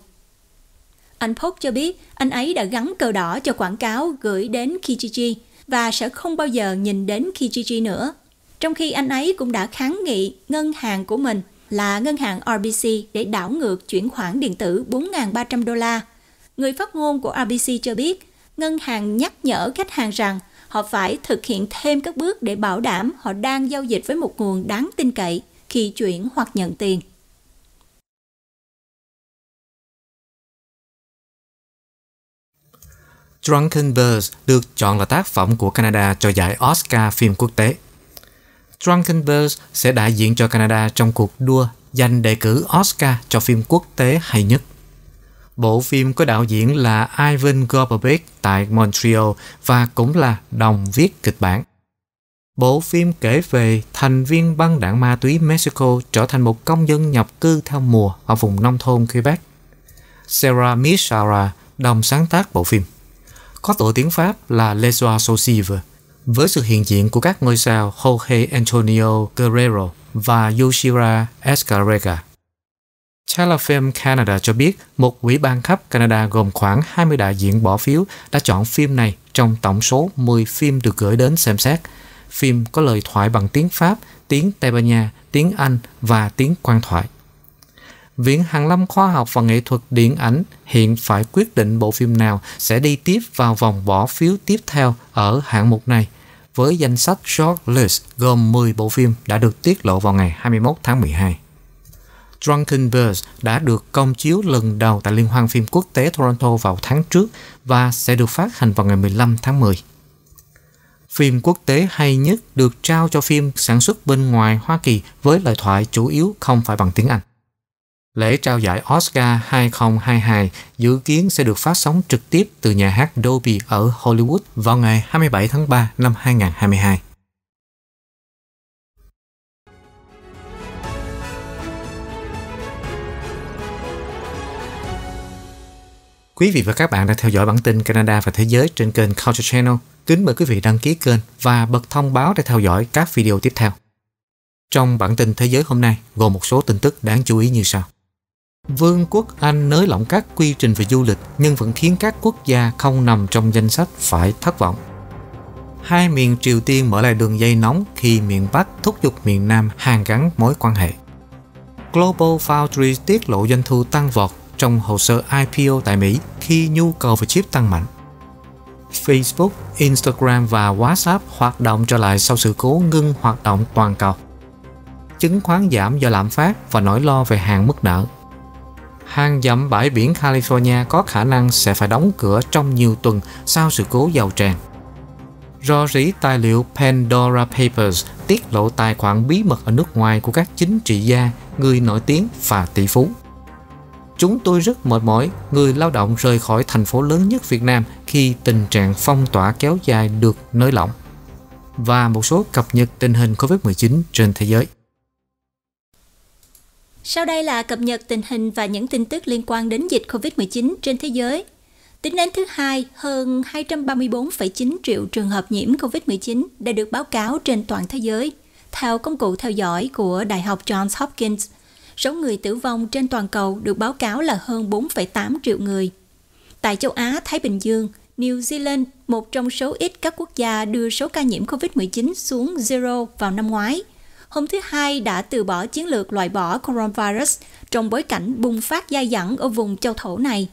Anh Polk cho biết anh ấy đã gắn cờ đỏ cho quảng cáo gửi đến Kijiji và sẽ không bao giờ nhìn đến Kijiji nữa. Trong khi anh ấy cũng đã kháng nghị ngân hàng của mình là ngân hàng RBC để đảo ngược chuyển khoản điện tử 4.300 đô la. Người phát ngôn của RBC cho biết, ngân hàng nhắc nhở khách hàng rằng họ phải thực hiện thêm các bước để bảo đảm họ đang giao dịch với một nguồn đáng tin cậy khi chuyển hoặc nhận tiền. Drunken Birds được chọn là tác phẩm của Canada cho giải Oscar phim quốc tế. Drunken Birds sẽ đại diện cho Canada trong cuộc đua giành đề cử Oscar cho phim quốc tế hay nhất. Bộ phim có đạo diễn là Ivan Gorbachev tại Montreal và cũng là đồng viết kịch bản. Bộ phim kể về thành viên băng đảng ma túy Mexico trở thành một công dân nhập cư theo mùa ở vùng nông thôn Quebec. Sarah Mishara đồng sáng tác bộ phim. Có tổ tiếng Pháp là Les Oiseaux với sự hiện diện của các ngôi sao Jorge Antonio Guerrero và Yoshira Escarrega. Telefilm Canada cho biết một ủy ban khắp Canada gồm khoảng 20 đại diện bỏ phiếu đã chọn phim này trong tổng số 10 phim được gửi đến xem xét. Phim có lời thoại bằng tiếng Pháp, tiếng Tây Ban Nha, tiếng Anh và tiếng quan thoại. Viện Hàn lâm Khoa học và Nghệ thuật Điện ảnh hiện phải quyết định bộ phim nào sẽ đi tiếp vào vòng bỏ phiếu tiếp theo ở hạng mục này với danh sách shortlist gồm 10 bộ phim đã được tiết lộ vào ngày 21 tháng 12. Drunken Birds đã được công chiếu lần đầu tại Liên hoan phim quốc tế Toronto vào tháng trước và sẽ được phát hành vào ngày 15 tháng 10. Phim quốc tế hay nhất được trao cho phim sản xuất bên ngoài Hoa Kỳ với lời thoại chủ yếu không phải bằng tiếng Anh. Lễ trao giải Oscar 2022 dự kiến sẽ được phát sóng trực tiếp từ nhà hát Dolby ở Hollywood vào ngày 27 tháng 3 năm 2022. Quý vị và các bạn đã theo dõi bản tin Canada và Thế giới trên kênh Culture Channel. Kính mời quý vị đăng ký kênh và bật thông báo để theo dõi các video tiếp theo. Trong bản tin Thế giới hôm nay, gồm một số tin tức đáng chú ý như sau. Vương quốc Anh nới lỏng các quy trình về du lịch nhưng vẫn khiến các quốc gia không nằm trong danh sách phải thất vọng. Hai miền Triều Tiên mở lại đường dây nóng khi miền Bắc thúc giục miền Nam hàn gắn mối quan hệ. Global Foundry tiết lộ doanh thu tăng vọt trong hồ sơ IPO tại Mỹ khi nhu cầu về chip tăng mạnh. Facebook, Instagram và WhatsApp hoạt động trở lại sau sự cố ngưng hoạt động toàn cầu. Chứng khoán giảm do lạm phát và nỗi lo về hàng mức nợ hàng dặm bãi biển California có khả năng sẽ phải đóng cửa trong nhiều tuần sau sự cố dầu tràn. Rò rỉ tài liệu Pandora Papers tiết lộ tài khoản bí mật ở nước ngoài của các chính trị gia, người nổi tiếng và tỷ phú. Chúng tôi rất mệt mỏi, người lao động rời khỏi thành phố lớn nhất Việt Nam khi tình trạng phong tỏa kéo dài được nới lỏng. Và một số cập nhật tình hình COVID-19 trên thế giới. Sau đây là cập nhật tình hình và những tin tức liên quan đến dịch COVID-19 trên thế giới. Tính đến thứ hai, hơn 234,9 triệu trường hợp nhiễm COVID-19 đã được báo cáo trên toàn thế giới. Theo công cụ theo dõi của Đại học Johns Hopkins, số người tử vong trên toàn cầu được báo cáo là hơn 4,8 triệu người. Tại châu Á, Thái Bình Dương, New Zealand, một trong số ít các quốc gia đưa số ca nhiễm COVID-19 xuống zero vào năm ngoái, hôm thứ Hai đã từ bỏ chiến lược loại bỏ coronavirus trong bối cảnh bùng phát dai dẳng ở vùng châu thổ này.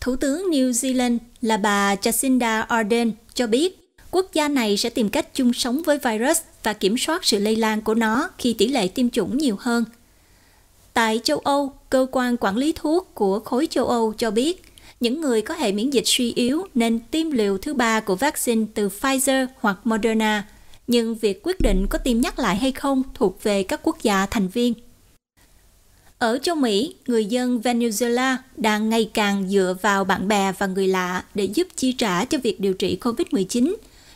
Thủ tướng New Zealand là bà Jacinda Ardern cho biết quốc gia này sẽ tìm cách chung sống với virus và kiểm soát sự lây lan của nó khi tỷ lệ tiêm chủng nhiều hơn. Tại châu Âu, cơ quan quản lý thuốc của khối châu Âu cho biết những người có hệ miễn dịch suy yếu nên tiêm liều thứ ba của vaccine từ Pfizer hoặc Moderna, nhưng việc quyết định có tiêm nhắc lại hay không thuộc về các quốc gia thành viên. Ở châu Mỹ, người dân Venezuela đang ngày càng dựa vào bạn bè và người lạ để giúp chi trả cho việc điều trị COVID-19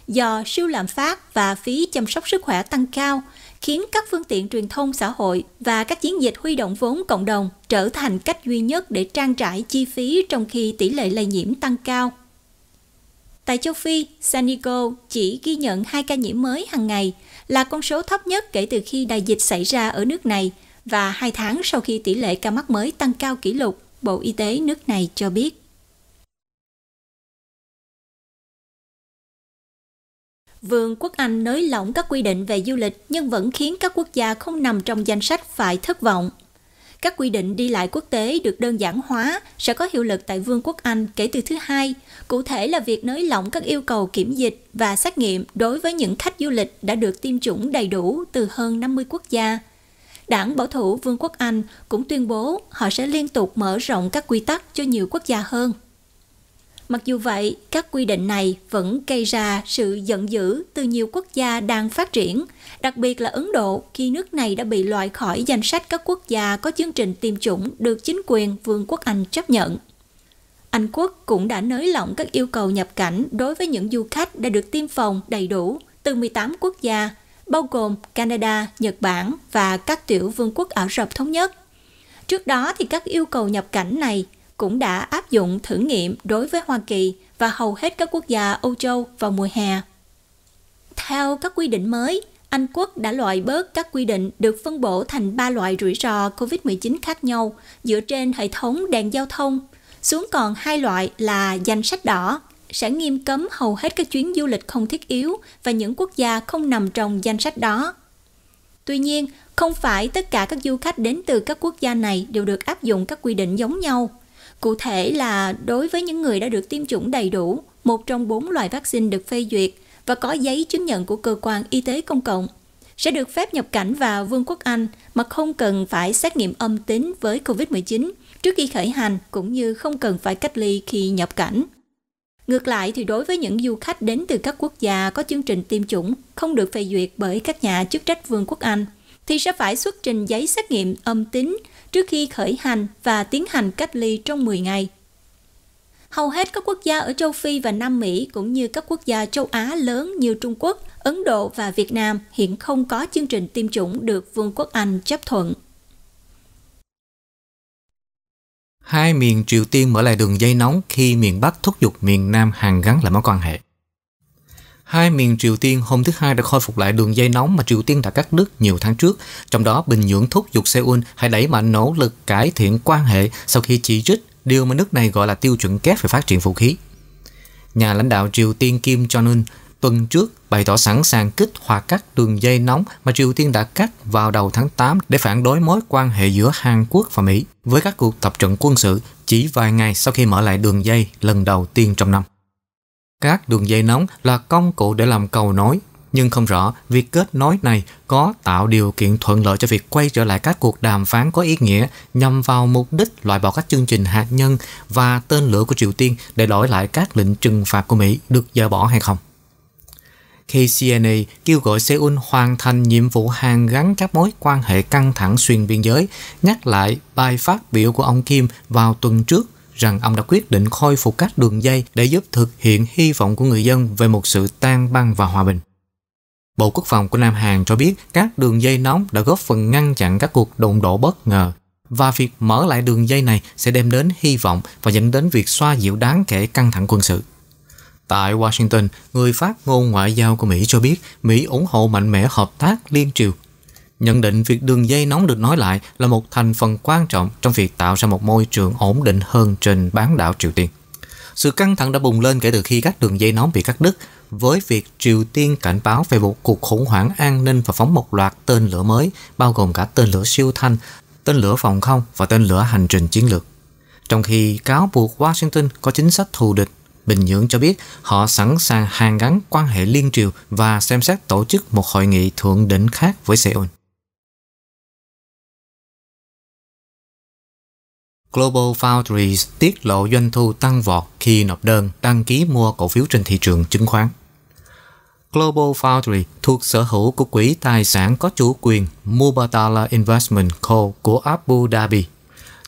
do siêu lạm phát và phí chăm sóc sức khỏe tăng cao, khiến các phương tiện truyền thông xã hội và các chiến dịch huy động vốn cộng đồng trở thành cách duy nhất để trang trải chi phí trong khi tỷ lệ lây nhiễm tăng cao. Tại châu Phi, Senegal chỉ ghi nhận hai ca nhiễm mới hàng ngày, là con số thấp nhất kể từ khi đại dịch xảy ra ở nước này và hai tháng sau khi tỷ lệ ca mắc mới tăng cao kỷ lục, Bộ Y tế nước này cho biết. Vương quốc Anh nới lỏng các quy định về du lịch nhưng vẫn khiến các quốc gia không nằm trong danh sách phải thất vọng. Các quy định đi lại quốc tế được đơn giản hóa sẽ có hiệu lực tại Vương quốc Anh kể từ thứ hai, cụ thể là việc nới lỏng các yêu cầu kiểm dịch và xét nghiệm đối với những khách du lịch đã được tiêm chủng đầy đủ từ hơn 50 quốc gia. Đảng bảo thủ Vương quốc Anh cũng tuyên bố họ sẽ liên tục mở rộng các quy tắc cho nhiều quốc gia hơn. Mặc dù vậy, các quy định này vẫn gây ra sự giận dữ từ nhiều quốc gia đang phát triển, đặc biệt là Ấn Độ khi nước này đã bị loại khỏi danh sách các quốc gia có chương trình tiêm chủng được chính quyền Vương quốc Anh chấp nhận. Anh Quốc cũng đã nới lỏng các yêu cầu nhập cảnh đối với những du khách đã được tiêm phòng đầy đủ từ 18 quốc gia, bao gồm Canada, Nhật Bản và các tiểu vương quốc Ả Rập Thống Nhất. Trước đó thì các yêu cầu nhập cảnh này cũng đã áp dụng thử nghiệm đối với Hoa Kỳ và hầu hết các quốc gia Âu Châu vào mùa hè. Theo các quy định mới, Anh Quốc đã loại bớt các quy định được phân bổ thành ba loại rủi ro COVID-19 khác nhau dựa trên hệ thống đèn giao thông, xuống còn hai loại là danh sách đỏ, sẽ nghiêm cấm hầu hết các chuyến du lịch không thiết yếu và những quốc gia không nằm trong danh sách đó. Tuy nhiên, không phải tất cả các du khách đến từ các quốc gia này đều được áp dụng các quy định giống nhau. Cụ thể là đối với những người đã được tiêm chủng đầy đủ, một trong bốn loại vaccine được phê duyệt và có giấy chứng nhận của cơ quan y tế công cộng sẽ được phép nhập cảnh vào Vương quốc Anh mà không cần phải xét nghiệm âm tính với COVID-19 trước khi khởi hành cũng như không cần phải cách ly khi nhập cảnh. Ngược lại thì đối với những du khách đến từ các quốc gia có chương trình tiêm chủng không được phê duyệt bởi các nhà chức trách Vương quốc Anh thì sẽ phải xuất trình giấy xét nghiệm âm tính trước khi khởi hành và tiến hành cách ly trong 10 ngày. Hầu hết các quốc gia ở châu Phi và Nam Mỹ cũng như các quốc gia châu Á lớn như Trung Quốc, Ấn Độ và Việt Nam hiện không có chương trình tiêm chủng được Vương quốc Anh chấp thuận. Hai miền Triều Tiên mở lại đường dây nóng khi miền Bắc thúc giục miền Nam hàn gắn lại mối quan hệ. Hai miền Triều Tiên hôm thứ Hai đã khôi phục lại đường dây nóng mà Triều Tiên đã cắt đứt nhiều tháng trước, trong đó Bình Nhưỡng thúc giục Seoul hãy đẩy mạnh nỗ lực cải thiện quan hệ sau khi chỉ trích điều mà nước này gọi là tiêu chuẩn kép về phát triển vũ khí. Nhà lãnh đạo Triều Tiên Kim Jong-un tuần trước bày tỏ sẵn sàng kích hoạt các đường dây nóng mà Triều Tiên đã cắt vào đầu tháng 8 để phản đối mối quan hệ giữa Hàn Quốc và Mỹ với các cuộc tập trận quân sự chỉ vài ngày sau khi mở lại đường dây lần đầu tiên trong năm. Các đường dây nóng là công cụ để làm cầu nối, nhưng không rõ việc kết nối này có tạo điều kiện thuận lợi cho việc quay trở lại các cuộc đàm phán có ý nghĩa nhằm vào mục đích loại bỏ các chương trình hạt nhân và tên lửa của Triều Tiên để đổi lại các lệnh trừng phạt của Mỹ được dỡ bỏ hay không. KCNA kêu gọi Seoul hoàn thành nhiệm vụ hàn gắn các mối quan hệ căng thẳng xuyên biên giới, nhắc lại bài phát biểu của ông Kim vào tuần trước rằng ông đã quyết định khôi phục các đường dây để giúp thực hiện hy vọng của người dân về một sự tan băng và hòa bình. Bộ Quốc phòng của Nam Hàn cho biết các đường dây nóng đã góp phần ngăn chặn các cuộc đụng độ bất ngờ. và việc mở lại đường dây này sẽ đem đến hy vọng và dẫn đến việc xoa dịu đáng kể căng thẳng quân sự. Tại Washington, người phát ngôn ngoại giao của Mỹ cho biết Mỹ ủng hộ mạnh mẽ hợp tác liên triều. Nhận định việc đường dây nóng được nói lại là một thành phần quan trọng trong việc tạo ra một môi trường ổn định hơn trên bán đảo Triều Tiên. Sự căng thẳng đã bùng lên kể từ khi các đường dây nóng bị cắt đứt, với việc Triều Tiên cảnh báo về một cuộc khủng hoảng an ninh và phóng một loạt tên lửa mới, bao gồm cả tên lửa siêu thanh, tên lửa phòng không và tên lửa hành trình chiến lược. Trong khi cáo buộc Washington có chính sách thù địch, Bình Nhưỡng cho biết họ sẵn sàng hàn gắn quan hệ liên triều và xem xét tổ chức một hội nghị thượng đỉnh khác với Seoul. Global Foundries tiết lộ doanh thu tăng vọt khi nộp đơn đăng ký mua cổ phiếu trên thị trường chứng khoán. Global Foundry thuộc sở hữu của quỹ tài sản có chủ quyền Mubadala Investment Co. của Abu Dhabi,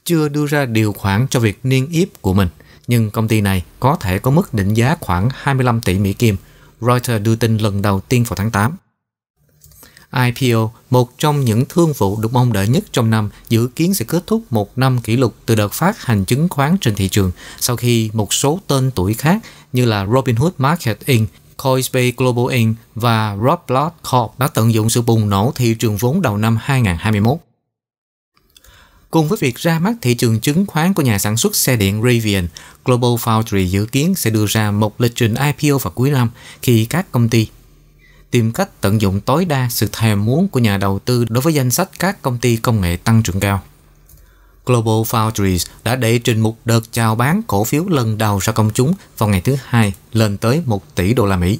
chưa đưa ra điều khoản cho việc niêm yết của mình, nhưng công ty này có thể có mức định giá khoảng 25 tỷ Mỹ Kim, Reuters đưa tin lần đầu tiên vào tháng 8. IPO, một trong những thương vụ được mong đợi nhất trong năm, dự kiến sẽ kết thúc một năm kỷ lục từ đợt phát hành chứng khoán trên thị trường sau khi một số tên tuổi khác như là Robinhood Market Inc. Coinbase Global Inc. và Roblox Corp đã tận dụng sự bùng nổ thị trường vốn đầu năm 2021. Cùng với việc ra mắt thị trường chứng khoán của nhà sản xuất xe điện Rivian, Global Foundry dự kiến sẽ đưa ra một lịch trình IPO vào cuối năm khi các công ty tìm cách tận dụng tối đa sự thèm muốn của nhà đầu tư đối với danh sách các công ty công nghệ tăng trưởng cao. Global Foundries đã đệ trình một đợt chào bán cổ phiếu lần đầu ra công chúng vào ngày thứ hai lên tới 1 tỷ đô la Mỹ.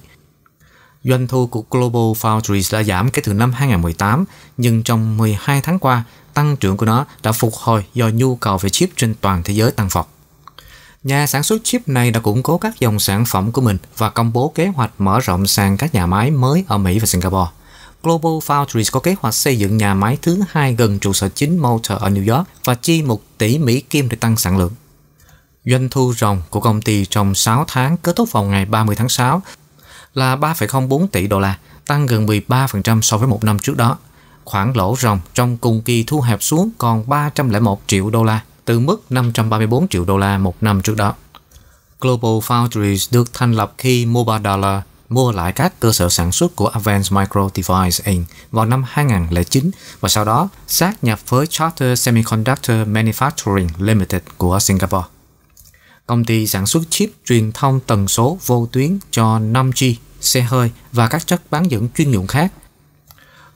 Doanh thu của Global Foundries đã giảm kể từ năm 2018, nhưng trong 12 tháng qua, tăng trưởng của nó đã phục hồi do nhu cầu về chip trên toàn thế giới tăng vọt. Nhà sản xuất chip này đã củng cố các dòng sản phẩm của mình và công bố kế hoạch mở rộng sang các nhà máy mới ở Mỹ và Singapore. Global Foundries có kế hoạch xây dựng nhà máy thứ hai gần trụ sở chính Motor ở New York và chi 1 tỷ Mỹ Kim để tăng sản lượng. Doanh thu ròng của công ty trong 6 tháng kết thúc vào ngày 30 tháng 6 là 3,04 tỷ đô la, tăng gần 13% so với một năm trước đó. Khoản lỗ ròng trong cùng kỳ thu hẹp xuống còn 301 triệu đô la, từ mức 534 triệu đô la một năm trước đó. Global Foundries được thành lập khi Mubadala mua lại các cơ sở sản xuất của Advanced Micro Device Inc. vào năm 2009 và sau đó sát nhập với Charter Semiconductor Manufacturing Limited của Singapore. Công ty sản xuất chip truyền thông tần số vô tuyến cho 5G, xe hơi và các chất bán dẫn chuyên dụng khác.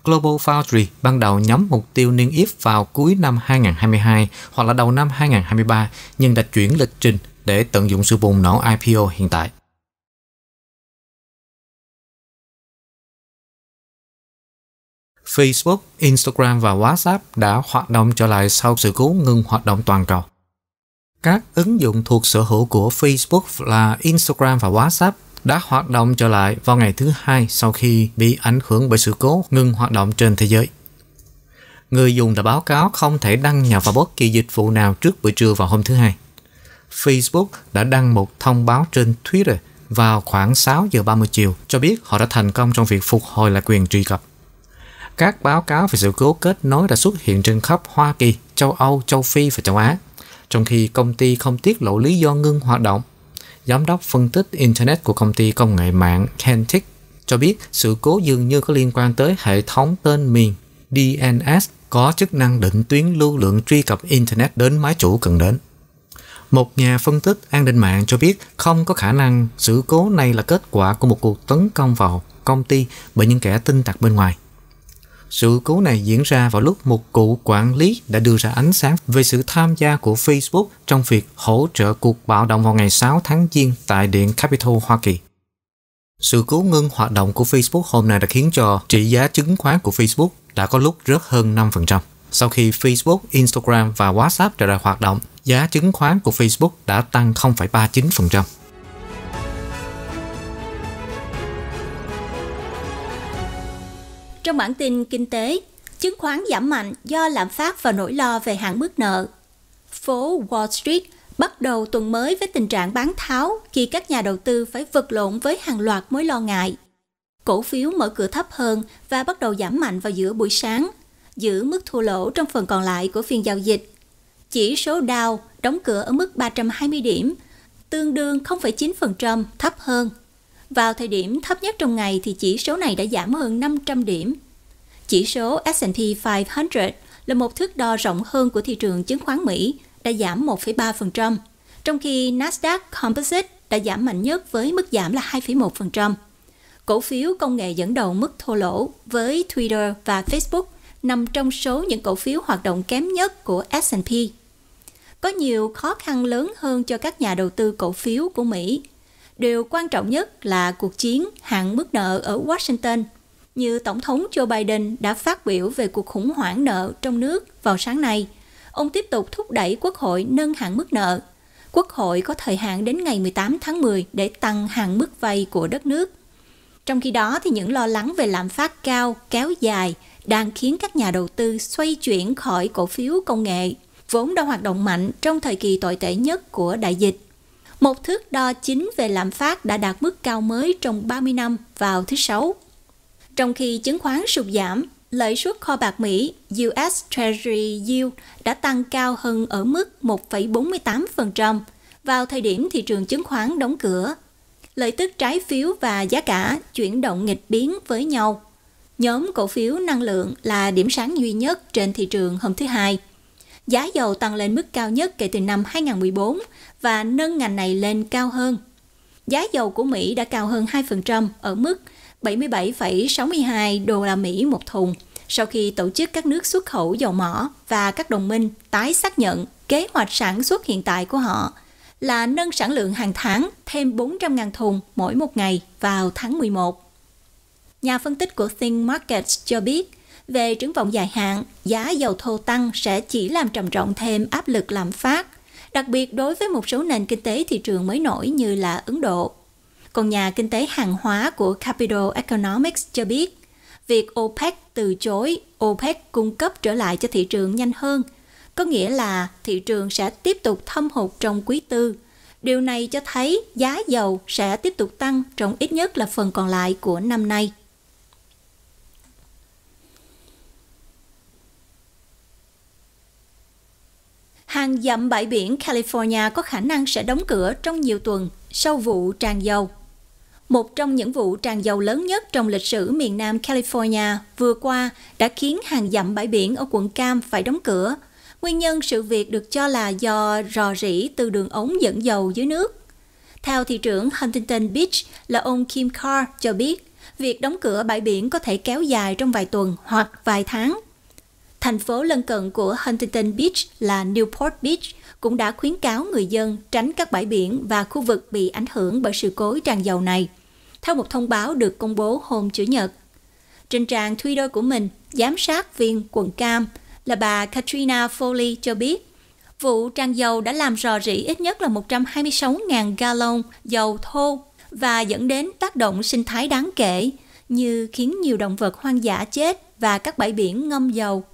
Global Foundry ban đầu nhắm mục tiêu niêm yết vào cuối năm 2022 hoặc là đầu năm 2023 nhưng đã chuyển lịch trình để tận dụng sự bùng nổ IPO hiện tại. Facebook, Instagram và WhatsApp đã hoạt động trở lại sau sự cố ngừng hoạt động toàn cầu. Các ứng dụng thuộc sở hữu của Facebook là Instagram và WhatsApp đã hoạt động trở lại vào ngày thứ hai sau khi bị ảnh hưởng bởi sự cố ngừng hoạt động trên thế giới. Người dùng đã báo cáo không thể đăng nhập vào bất kỳ dịch vụ nào trước buổi trưa vào hôm thứ hai. Facebook đã đăng một thông báo trên Twitter vào khoảng 6 giờ 30 chiều cho biết họ đã thành công trong việc phục hồi lại quyền truy cập. Các báo cáo về sự cố kết nối đã xuất hiện trên khắp Hoa Kỳ, châu Âu, châu Phi và châu Á, trong khi công ty không tiết lộ lý do ngưng hoạt động. Giám đốc phân tích Internet của công ty công nghệ mạng Kentic cho biết sự cố dường như có liên quan tới hệ thống tên miền DNS có chức năng định tuyến lưu lượng truy cập Internet đến máy chủ cần đến. Một nhà phân tích an ninh mạng cho biết không có khả năng sự cố này là kết quả của một cuộc tấn công vào công ty bởi những kẻ tin tặc bên ngoài. Sự cố này diễn ra vào lúc một cụ quản lý đã đưa ra ánh sáng về sự tham gia của Facebook trong việc hỗ trợ cuộc bạo động vào ngày 6 tháng Giêng tại Điện Capitol, Hoa Kỳ. Sự cố ngưng hoạt động của Facebook hôm nay đã khiến cho trị giá chứng khoán của Facebook đã có lúc rớt hơn 5%. Sau khi Facebook, Instagram và WhatsApp trở lại hoạt động, giá chứng khoán của Facebook đã tăng 0,39%. Trong bản tin kinh tế, chứng khoán giảm mạnh do lạm phát và nỗi lo về hạn mức nợ. Phố Wall Street bắt đầu tuần mới với tình trạng bán tháo khi các nhà đầu tư phải vật lộn với hàng loạt mối lo ngại. Cổ phiếu mở cửa thấp hơn và bắt đầu giảm mạnh vào giữa buổi sáng, giữ mức thua lỗ trong phần còn lại của phiên giao dịch. chỉ số Dow đóng cửa ở mức 320 điểm, tương đương 0,9% thấp hơn. Vào thời điểm thấp nhất trong ngày thì chỉ số này đã giảm hơn 500 điểm. Chỉ số S&P 500 là một thước đo rộng hơn của thị trường chứng khoán Mỹ, đã giảm 1,3%, trong khi Nasdaq Composite đã giảm mạnh nhất với mức giảm là 2,1%. Cổ phiếu công nghệ dẫn đầu mức thua lỗ với Twitter và Facebook nằm trong số những cổ phiếu hoạt động kém nhất của S&P. Có nhiều khó khăn lớn hơn cho các nhà đầu tư cổ phiếu của Mỹ. Điều quan trọng nhất là cuộc chiến hạn mức nợ ở Washington, như Tổng thống Joe Biden đã phát biểu về cuộc khủng hoảng nợ trong nước vào sáng nay. Ông tiếp tục thúc đẩy Quốc hội nâng hạn mức nợ. Quốc hội có thời hạn đến ngày 18 tháng 10 để tăng hạn mức vay của đất nước. Trong khi đó thì những lo lắng về lạm phát cao, kéo dài đang khiến các nhà đầu tư xoay chuyển khỏi cổ phiếu công nghệ, vốn đã hoạt động mạnh trong thời kỳ tồi tệ nhất của đại dịch. Một thước đo chính về lạm phát đã đạt mức cao mới trong 30 năm vào thứ Sáu. Trong khi chứng khoán sụt giảm, lợi suất kho bạc Mỹ US Treasury Yield đã tăng cao hơn ở mức 1,48% vào thời điểm thị trường chứng khoán đóng cửa. Lợi tức trái phiếu và giá cả chuyển động nghịch biến với nhau. Nhóm cổ phiếu năng lượng là điểm sáng duy nhất trên thị trường hôm thứ Hai. Giá dầu tăng lên mức cao nhất kể từ năm 2014 và nâng ngành này lên cao hơn. Giá dầu của Mỹ đã cao hơn 2% ở mức 77,62 đô la Mỹ một thùng sau khi tổ chức các nước xuất khẩu dầu mỏ và các đồng minh tái xác nhận kế hoạch sản xuất hiện tại của họ là nâng sản lượng hàng tháng thêm 400.000 thùng mỗi một ngày vào tháng 11. Nhà phân tích của Think Markets cho biết, về triển vọng dài hạn, giá dầu thô tăng sẽ chỉ làm trầm trọng thêm áp lực lạm phát, đặc biệt đối với một số nền kinh tế thị trường mới nổi như là Ấn Độ. Còn nhà kinh tế hàng hóa của Capital Economics cho biết, việc OPEC từ chối OPEC cung cấp trở lại cho thị trường nhanh hơn, có nghĩa là thị trường sẽ tiếp tục thâm hụt trong quý tư. Điều này cho thấy giá dầu sẽ tiếp tục tăng trong ít nhất là phần còn lại của năm nay. Hàng dặm bãi biển California có khả năng sẽ đóng cửa trong nhiều tuần sau vụ tràn dầu. Một trong những vụ tràn dầu lớn nhất trong lịch sử miền Nam California vừa qua đã khiến hàng dặm bãi biển ở quận Cam phải đóng cửa. Nguyên nhân sự việc được cho là do rò rỉ từ đường ống dẫn dầu dưới nước. Theo thị trưởng Huntington Beach là ông Kim Carr cho biết, việc đóng cửa bãi biển có thể kéo dài trong vài tuần hoặc vài tháng. Thành phố lân cận của Huntington Beach là Newport Beach cũng đã khuyến cáo người dân tránh các bãi biển và khu vực bị ảnh hưởng bởi sự cố tràn dầu này, theo một thông báo được công bố hôm Chủ nhật. Trên trang Twitter của mình, giám sát viên quận Cam là bà Katrina Foley cho biết, vụ tràn dầu đã làm rò rỉ ít nhất là 126.000 gallon dầu thô và dẫn đến tác động sinh thái đáng kể như khiến nhiều động vật hoang dã chết và các bãi biển ngâm dầu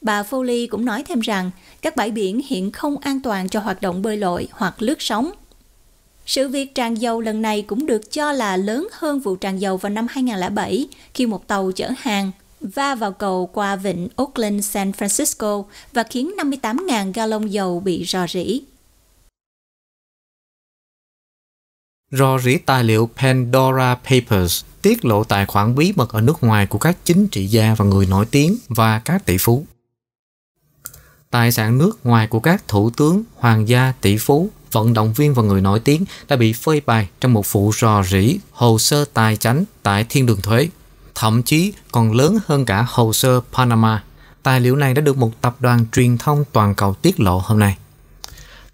Bà Foley cũng nói thêm rằng các bãi biển hiện không an toàn cho hoạt động bơi lội hoặc lướt sóng. Sự việc tràn dầu lần này cũng được cho là lớn hơn vụ tràn dầu vào năm 2007 khi một tàu chở hàng va vào cầu qua vịnh Oakland, San Francisco và khiến 58.000 gallon dầu bị rò rỉ. Rò rỉ tài liệu Pandora Papers tiết lộ tài khoản bí mật ở nước ngoài của các chính trị gia và người nổi tiếng và các tỷ phú tài sản nước ngoài của các thủ tướng, hoàng gia, tỷ phú, vận động viên và người nổi tiếng đã bị phơi bày trong một vụ rò rỉ hồ sơ tài chánh tại thiên đường thuế. Thậm chí còn lớn hơn cả hồ sơ Panama. Tài liệu này đã được một tập đoàn truyền thông toàn cầu tiết lộ hôm nay.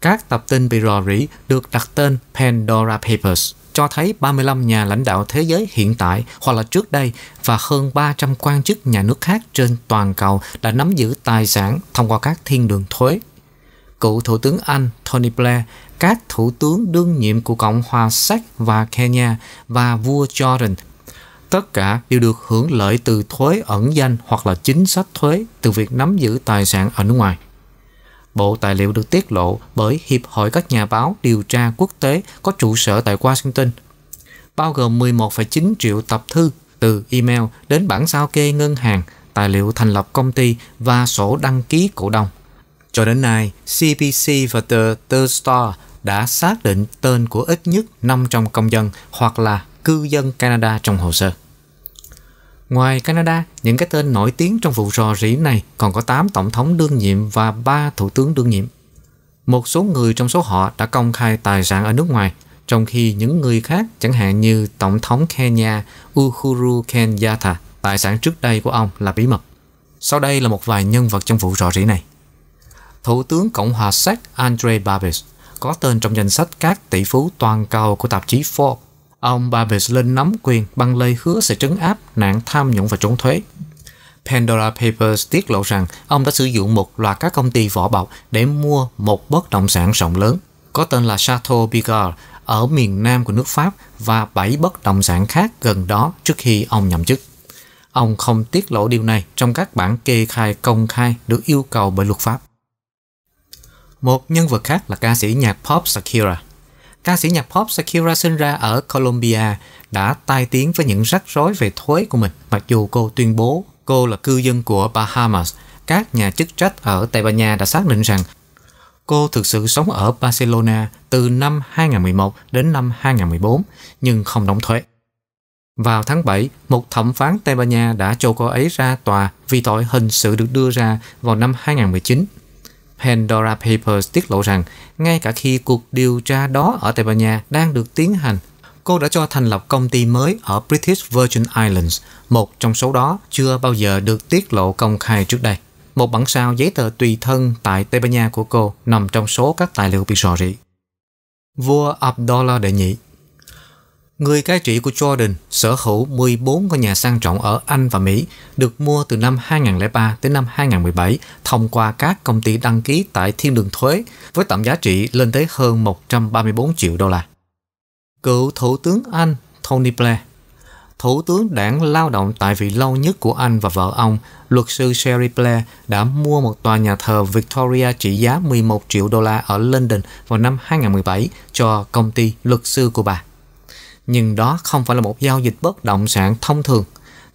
Các tập tin bị rò rỉ được đặt tên Pandora Papers cho thấy 35 nhà lãnh đạo thế giới hiện tại hoặc là trước đây và hơn 300 quan chức nhà nước khác trên toàn cầu đã nắm giữ tài sản thông qua các thiên đường thuế. Cựu Thủ tướng Anh Tony Blair, các thủ tướng đương nhiệm của Cộng hòa Séc và Kenya và vua Jordan tất cả đều được hưởng lợi từ thuế ẩn danh hoặc là chính sách thuế từ việc nắm giữ tài sản ở nước ngoài. Bộ tài liệu được tiết lộ bởi Hiệp hội các nhà báo điều tra quốc tế có trụ sở tại Washington, bao gồm 11,9 triệu tập thư từ email đến bản sao kê ngân hàng, tài liệu thành lập công ty và sổ đăng ký cổ đông. Cho đến nay, CBC và The The Star đã xác định tên của ít nhất 500 công dân hoặc là cư dân Canada trong hồ sơ. Ngoài Canada, những cái tên nổi tiếng trong vụ rò rỉ này còn có 8 tổng thống đương nhiệm và 3 thủ tướng đương nhiệm. Một số người trong số họ đã công khai tài sản ở nước ngoài, trong khi những người khác, chẳng hạn như Tổng thống Kenya Uhuru Kenyatta, tài sản trước đây của ông là bí mật. Sau đây là một vài nhân vật trong vụ rò rỉ này. Thủ tướng Cộng hòa Séc Andrei Babis có tên trong danh sách các tỷ phú toàn cầu của tạp chí Forbes. Ông Babbage lên nắm quyền bằng lời hứa sẽ trấn áp nạn tham nhũng và trốn thuế. Pandora Papers tiết lộ rằng ông đã sử dụng một loạt các công ty vỏ bọc để mua một bất động sản rộng lớn, có tên là Chateau Bigard ở miền nam của nước Pháp và 7 bất động sản khác gần đó trước khi ông nhậm chức. Ông không tiết lộ điều này trong các bản kê khai công khai được yêu cầu bởi luật pháp. Một nhân vật khác là ca sĩ nhạc pop Shakira. Ca sĩ nhạc pop Shakira sinh ra ở Colombia đã tai tiếng với những rắc rối về thuế của mình mặc dù cô tuyên bố cô là cư dân của Bahamas. Các nhà chức trách ở Tây Ban Nha đã xác định rằng cô thực sự sống ở Barcelona từ năm 2011 đến năm 2014 nhưng không đóng thuế. Vào tháng 7, một thẩm phán Tây Ban Nha đã cho cô ấy ra tòa vì tội hình sự được đưa ra vào năm 2019 Pandora Papers tiết lộ rằng ngay cả khi cuộc điều tra đó ở Tây Ban Nha đang được tiến hành, cô đã cho thành lập công ty mới ở British Virgin Islands, một trong số đó chưa bao giờ được tiết lộ công khai trước đây. Một bản sao giấy tờ tùy thân tại Tây Ban Nha của cô nằm trong số các tài liệu bị rò rỉ. Vua Abdullah đệ nhị Người cai trị của Jordan sở hữu 14 ngôi nhà sang trọng ở Anh và Mỹ, được mua từ năm 2003 đến năm 2017 thông qua các công ty đăng ký tại Thiên đường thuế với tổng giá trị lên tới hơn 134 triệu đô la. Cựu Thủ tướng Anh Tony Blair Thủ tướng đảng lao động tại vị lâu nhất của Anh và vợ ông, luật sư Sherry Blair đã mua một tòa nhà thờ Victoria trị giá 11 triệu đô la ở London vào năm 2017 cho công ty luật sư của bà nhưng đó không phải là một giao dịch bất động sản thông thường.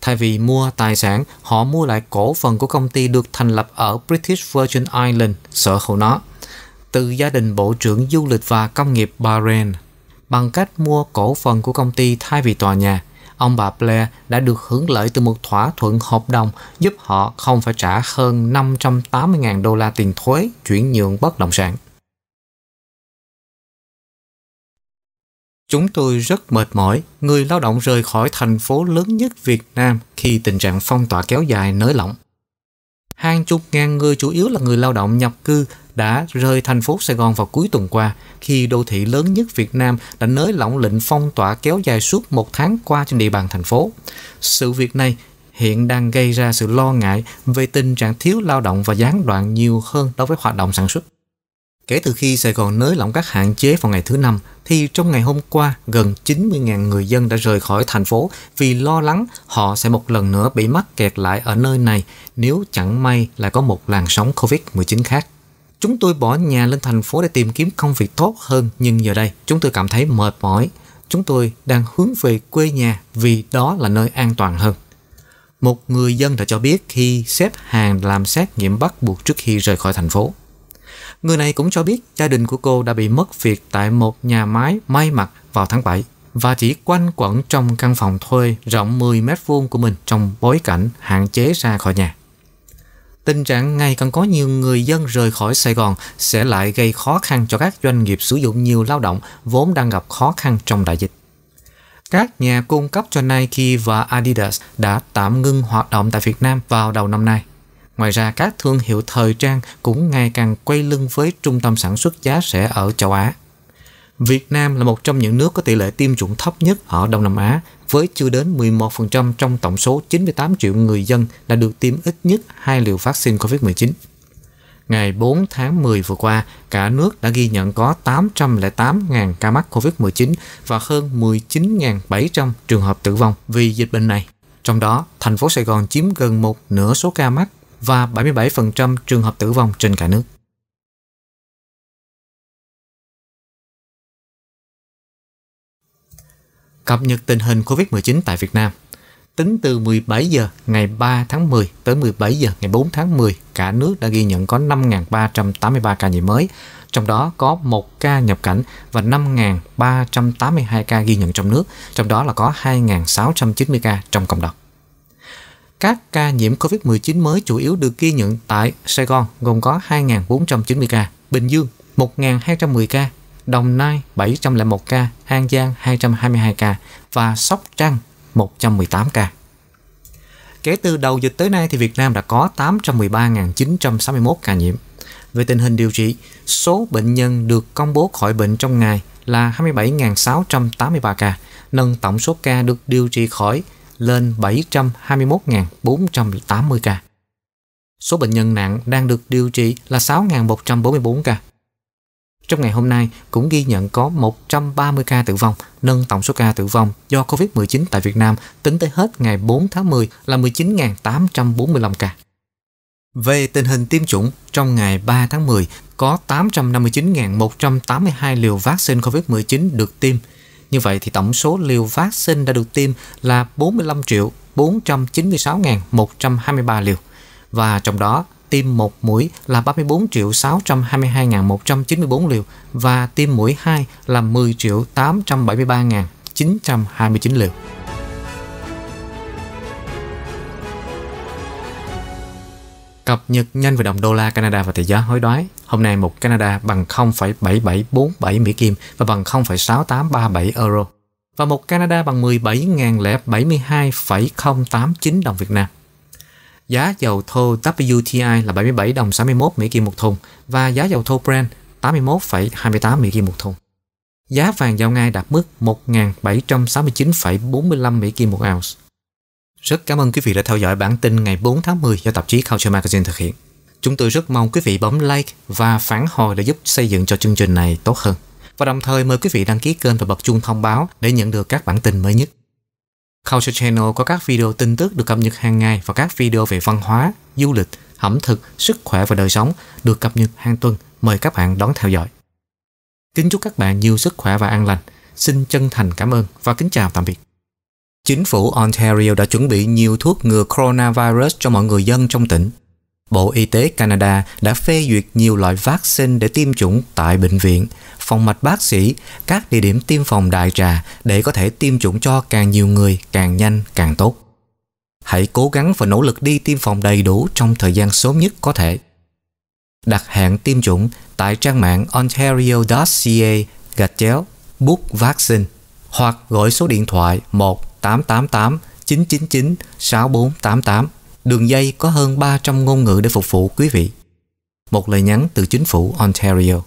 Thay vì mua tài sản, họ mua lại cổ phần của công ty được thành lập ở British Virgin Islands sở hữu nó từ gia đình Bộ trưởng Du lịch và Công nghiệp Bahrain. Bằng cách mua cổ phần của công ty thay vì tòa nhà, ông bà Blair đã được hưởng lợi từ một thỏa thuận hợp đồng giúp họ không phải trả hơn 580.000 đô la tiền thuế chuyển nhượng bất động sản. Chúng tôi rất mệt mỏi, người lao động rời khỏi thành phố lớn nhất Việt Nam khi tình trạng phong tỏa kéo dài nới lỏng. Hàng chục ngàn người chủ yếu là người lao động nhập cư đã rời thành phố Sài Gòn vào cuối tuần qua khi đô thị lớn nhất Việt Nam đã nới lỏng lệnh phong tỏa kéo dài suốt một tháng qua trên địa bàn thành phố. Sự việc này hiện đang gây ra sự lo ngại về tình trạng thiếu lao động và gián đoạn nhiều hơn đối với hoạt động sản xuất. Kể từ khi Sài Gòn nới lỏng các hạn chế vào ngày thứ năm, thì trong ngày hôm qua, gần 90.000 người dân đã rời khỏi thành phố vì lo lắng họ sẽ một lần nữa bị mắc kẹt lại ở nơi này nếu chẳng may lại có một làn sóng COVID-19 khác. Chúng tôi bỏ nhà lên thành phố để tìm kiếm công việc tốt hơn, nhưng giờ đây chúng tôi cảm thấy mệt mỏi. Chúng tôi đang hướng về quê nhà vì đó là nơi an toàn hơn. Một người dân đã cho biết khi xếp hàng làm xét nghiệm bắt buộc trước khi rời khỏi thành phố. Người này cũng cho biết gia đình của cô đã bị mất việc tại một nhà máy may mặc vào tháng 7 và chỉ quanh quẩn trong căn phòng thuê rộng 10 mét vuông của mình trong bối cảnh hạn chế ra khỏi nhà. Tình trạng ngày càng có nhiều người dân rời khỏi Sài Gòn sẽ lại gây khó khăn cho các doanh nghiệp sử dụng nhiều lao động vốn đang gặp khó khăn trong đại dịch. Các nhà cung cấp cho Nike và Adidas đã tạm ngưng hoạt động tại Việt Nam vào đầu năm nay. Ngoài ra, các thương hiệu thời trang cũng ngày càng quay lưng với trung tâm sản xuất giá rẻ ở châu Á. Việt Nam là một trong những nước có tỷ lệ tiêm chủng thấp nhất ở Đông Nam Á, với chưa đến 11% trong tổng số 98 triệu người dân đã được tiêm ít nhất hai liều vaccine COVID-19. Ngày 4 tháng 10 vừa qua, cả nước đã ghi nhận có 808.000 ca mắc COVID-19 và hơn 19.700 trường hợp tử vong vì dịch bệnh này. Trong đó, thành phố Sài Gòn chiếm gần một nửa số ca mắc và 77% trường hợp tử vong trên cả nước. Cập nhật tình hình COVID-19 tại Việt Nam Tính từ 17 giờ ngày 3 tháng 10 tới 17 giờ ngày 4 tháng 10, cả nước đã ghi nhận có 5.383 ca nhiễm mới, trong đó có 1 ca nhập cảnh và 5.382 ca ghi nhận trong nước, trong đó là có 2.690 ca trong cộng đồng. Các ca nhiễm COVID-19 mới chủ yếu được ghi nhận tại Sài Gòn gồm có 2.490 ca, Bình Dương 1.210 ca, Đồng Nai 701 ca, An Giang 222 ca và Sóc Trăng 118 ca. Kể từ đầu dịch tới nay thì Việt Nam đã có 813.961 ca nhiễm. Về tình hình điều trị, số bệnh nhân được công bố khỏi bệnh trong ngày là 27.683 ca, nâng tổng số ca được điều trị khỏi lên 721.480 ca. Số bệnh nhân nặng đang được điều trị là 6.144 ca. Trong ngày hôm nay cũng ghi nhận có 130 ca tử vong, nâng tổng số ca tử vong do COVID-19 tại Việt Nam tính tới hết ngày 4 tháng 10 là 19.845 ca. Về tình hình tiêm chủng, trong ngày 3 tháng 10 có 859.182 liều vaccine COVID-19 được tiêm. Như vậy thì tổng số liều vaccine đã được tiêm là 45 triệu 496.123 liều. Và trong đó, tiêm một mũi là 34 triệu 622.194 liều và tiêm mũi 2 là 10 triệu 873.929 liều. Cập nhật nhanh về đồng đô la Canada và tỷ giá hối đoái. Hôm nay một Canada bằng 0,7747 Mỹ Kim và bằng 0,6837 euro. Và một Canada bằng 17.072,089 đồng Việt Nam. Giá dầu thô WTI là 77 đồng 61 Mỹ Kim một thùng và giá dầu thô Brent 81,28 Mỹ Kim một thùng. Giá vàng giao ngay đạt mức 1.769,45 Mỹ Kim một ounce. Rất cảm ơn quý vị đã theo dõi bản tin ngày 4 tháng 10 do tạp chí Culture Magazine thực hiện. Chúng tôi rất mong quý vị bấm like và phản hồi để giúp xây dựng cho chương trình này tốt hơn. Và đồng thời mời quý vị đăng ký kênh và bật chuông thông báo để nhận được các bản tin mới nhất. Culture Channel có các video tin tức được cập nhật hàng ngày và các video về văn hóa, du lịch, ẩm thực, sức khỏe và đời sống được cập nhật hàng tuần. Mời các bạn đón theo dõi. Kính chúc các bạn nhiều sức khỏe và an lành. Xin chân thành cảm ơn và kính chào tạm biệt. Chính phủ Ontario đã chuẩn bị nhiều thuốc ngừa coronavirus cho mọi người dân trong tỉnh. Bộ Y tế Canada đã phê duyệt nhiều loại vaccine để tiêm chủng tại bệnh viện, phòng mạch bác sĩ, các địa điểm tiêm phòng đại trà để có thể tiêm chủng cho càng nhiều người càng nhanh càng tốt. Hãy cố gắng và nỗ lực đi tiêm phòng đầy đủ trong thời gian sớm nhất có thể. Đặt hẹn tiêm chủng tại trang mạng ontario.ca gạch chéo book vaccine hoặc gọi số điện thoại 1 888 999 6488 Đường dây có hơn 300 ngôn ngữ để phục vụ quý vị. Một lời nhắn từ chính phủ Ontario.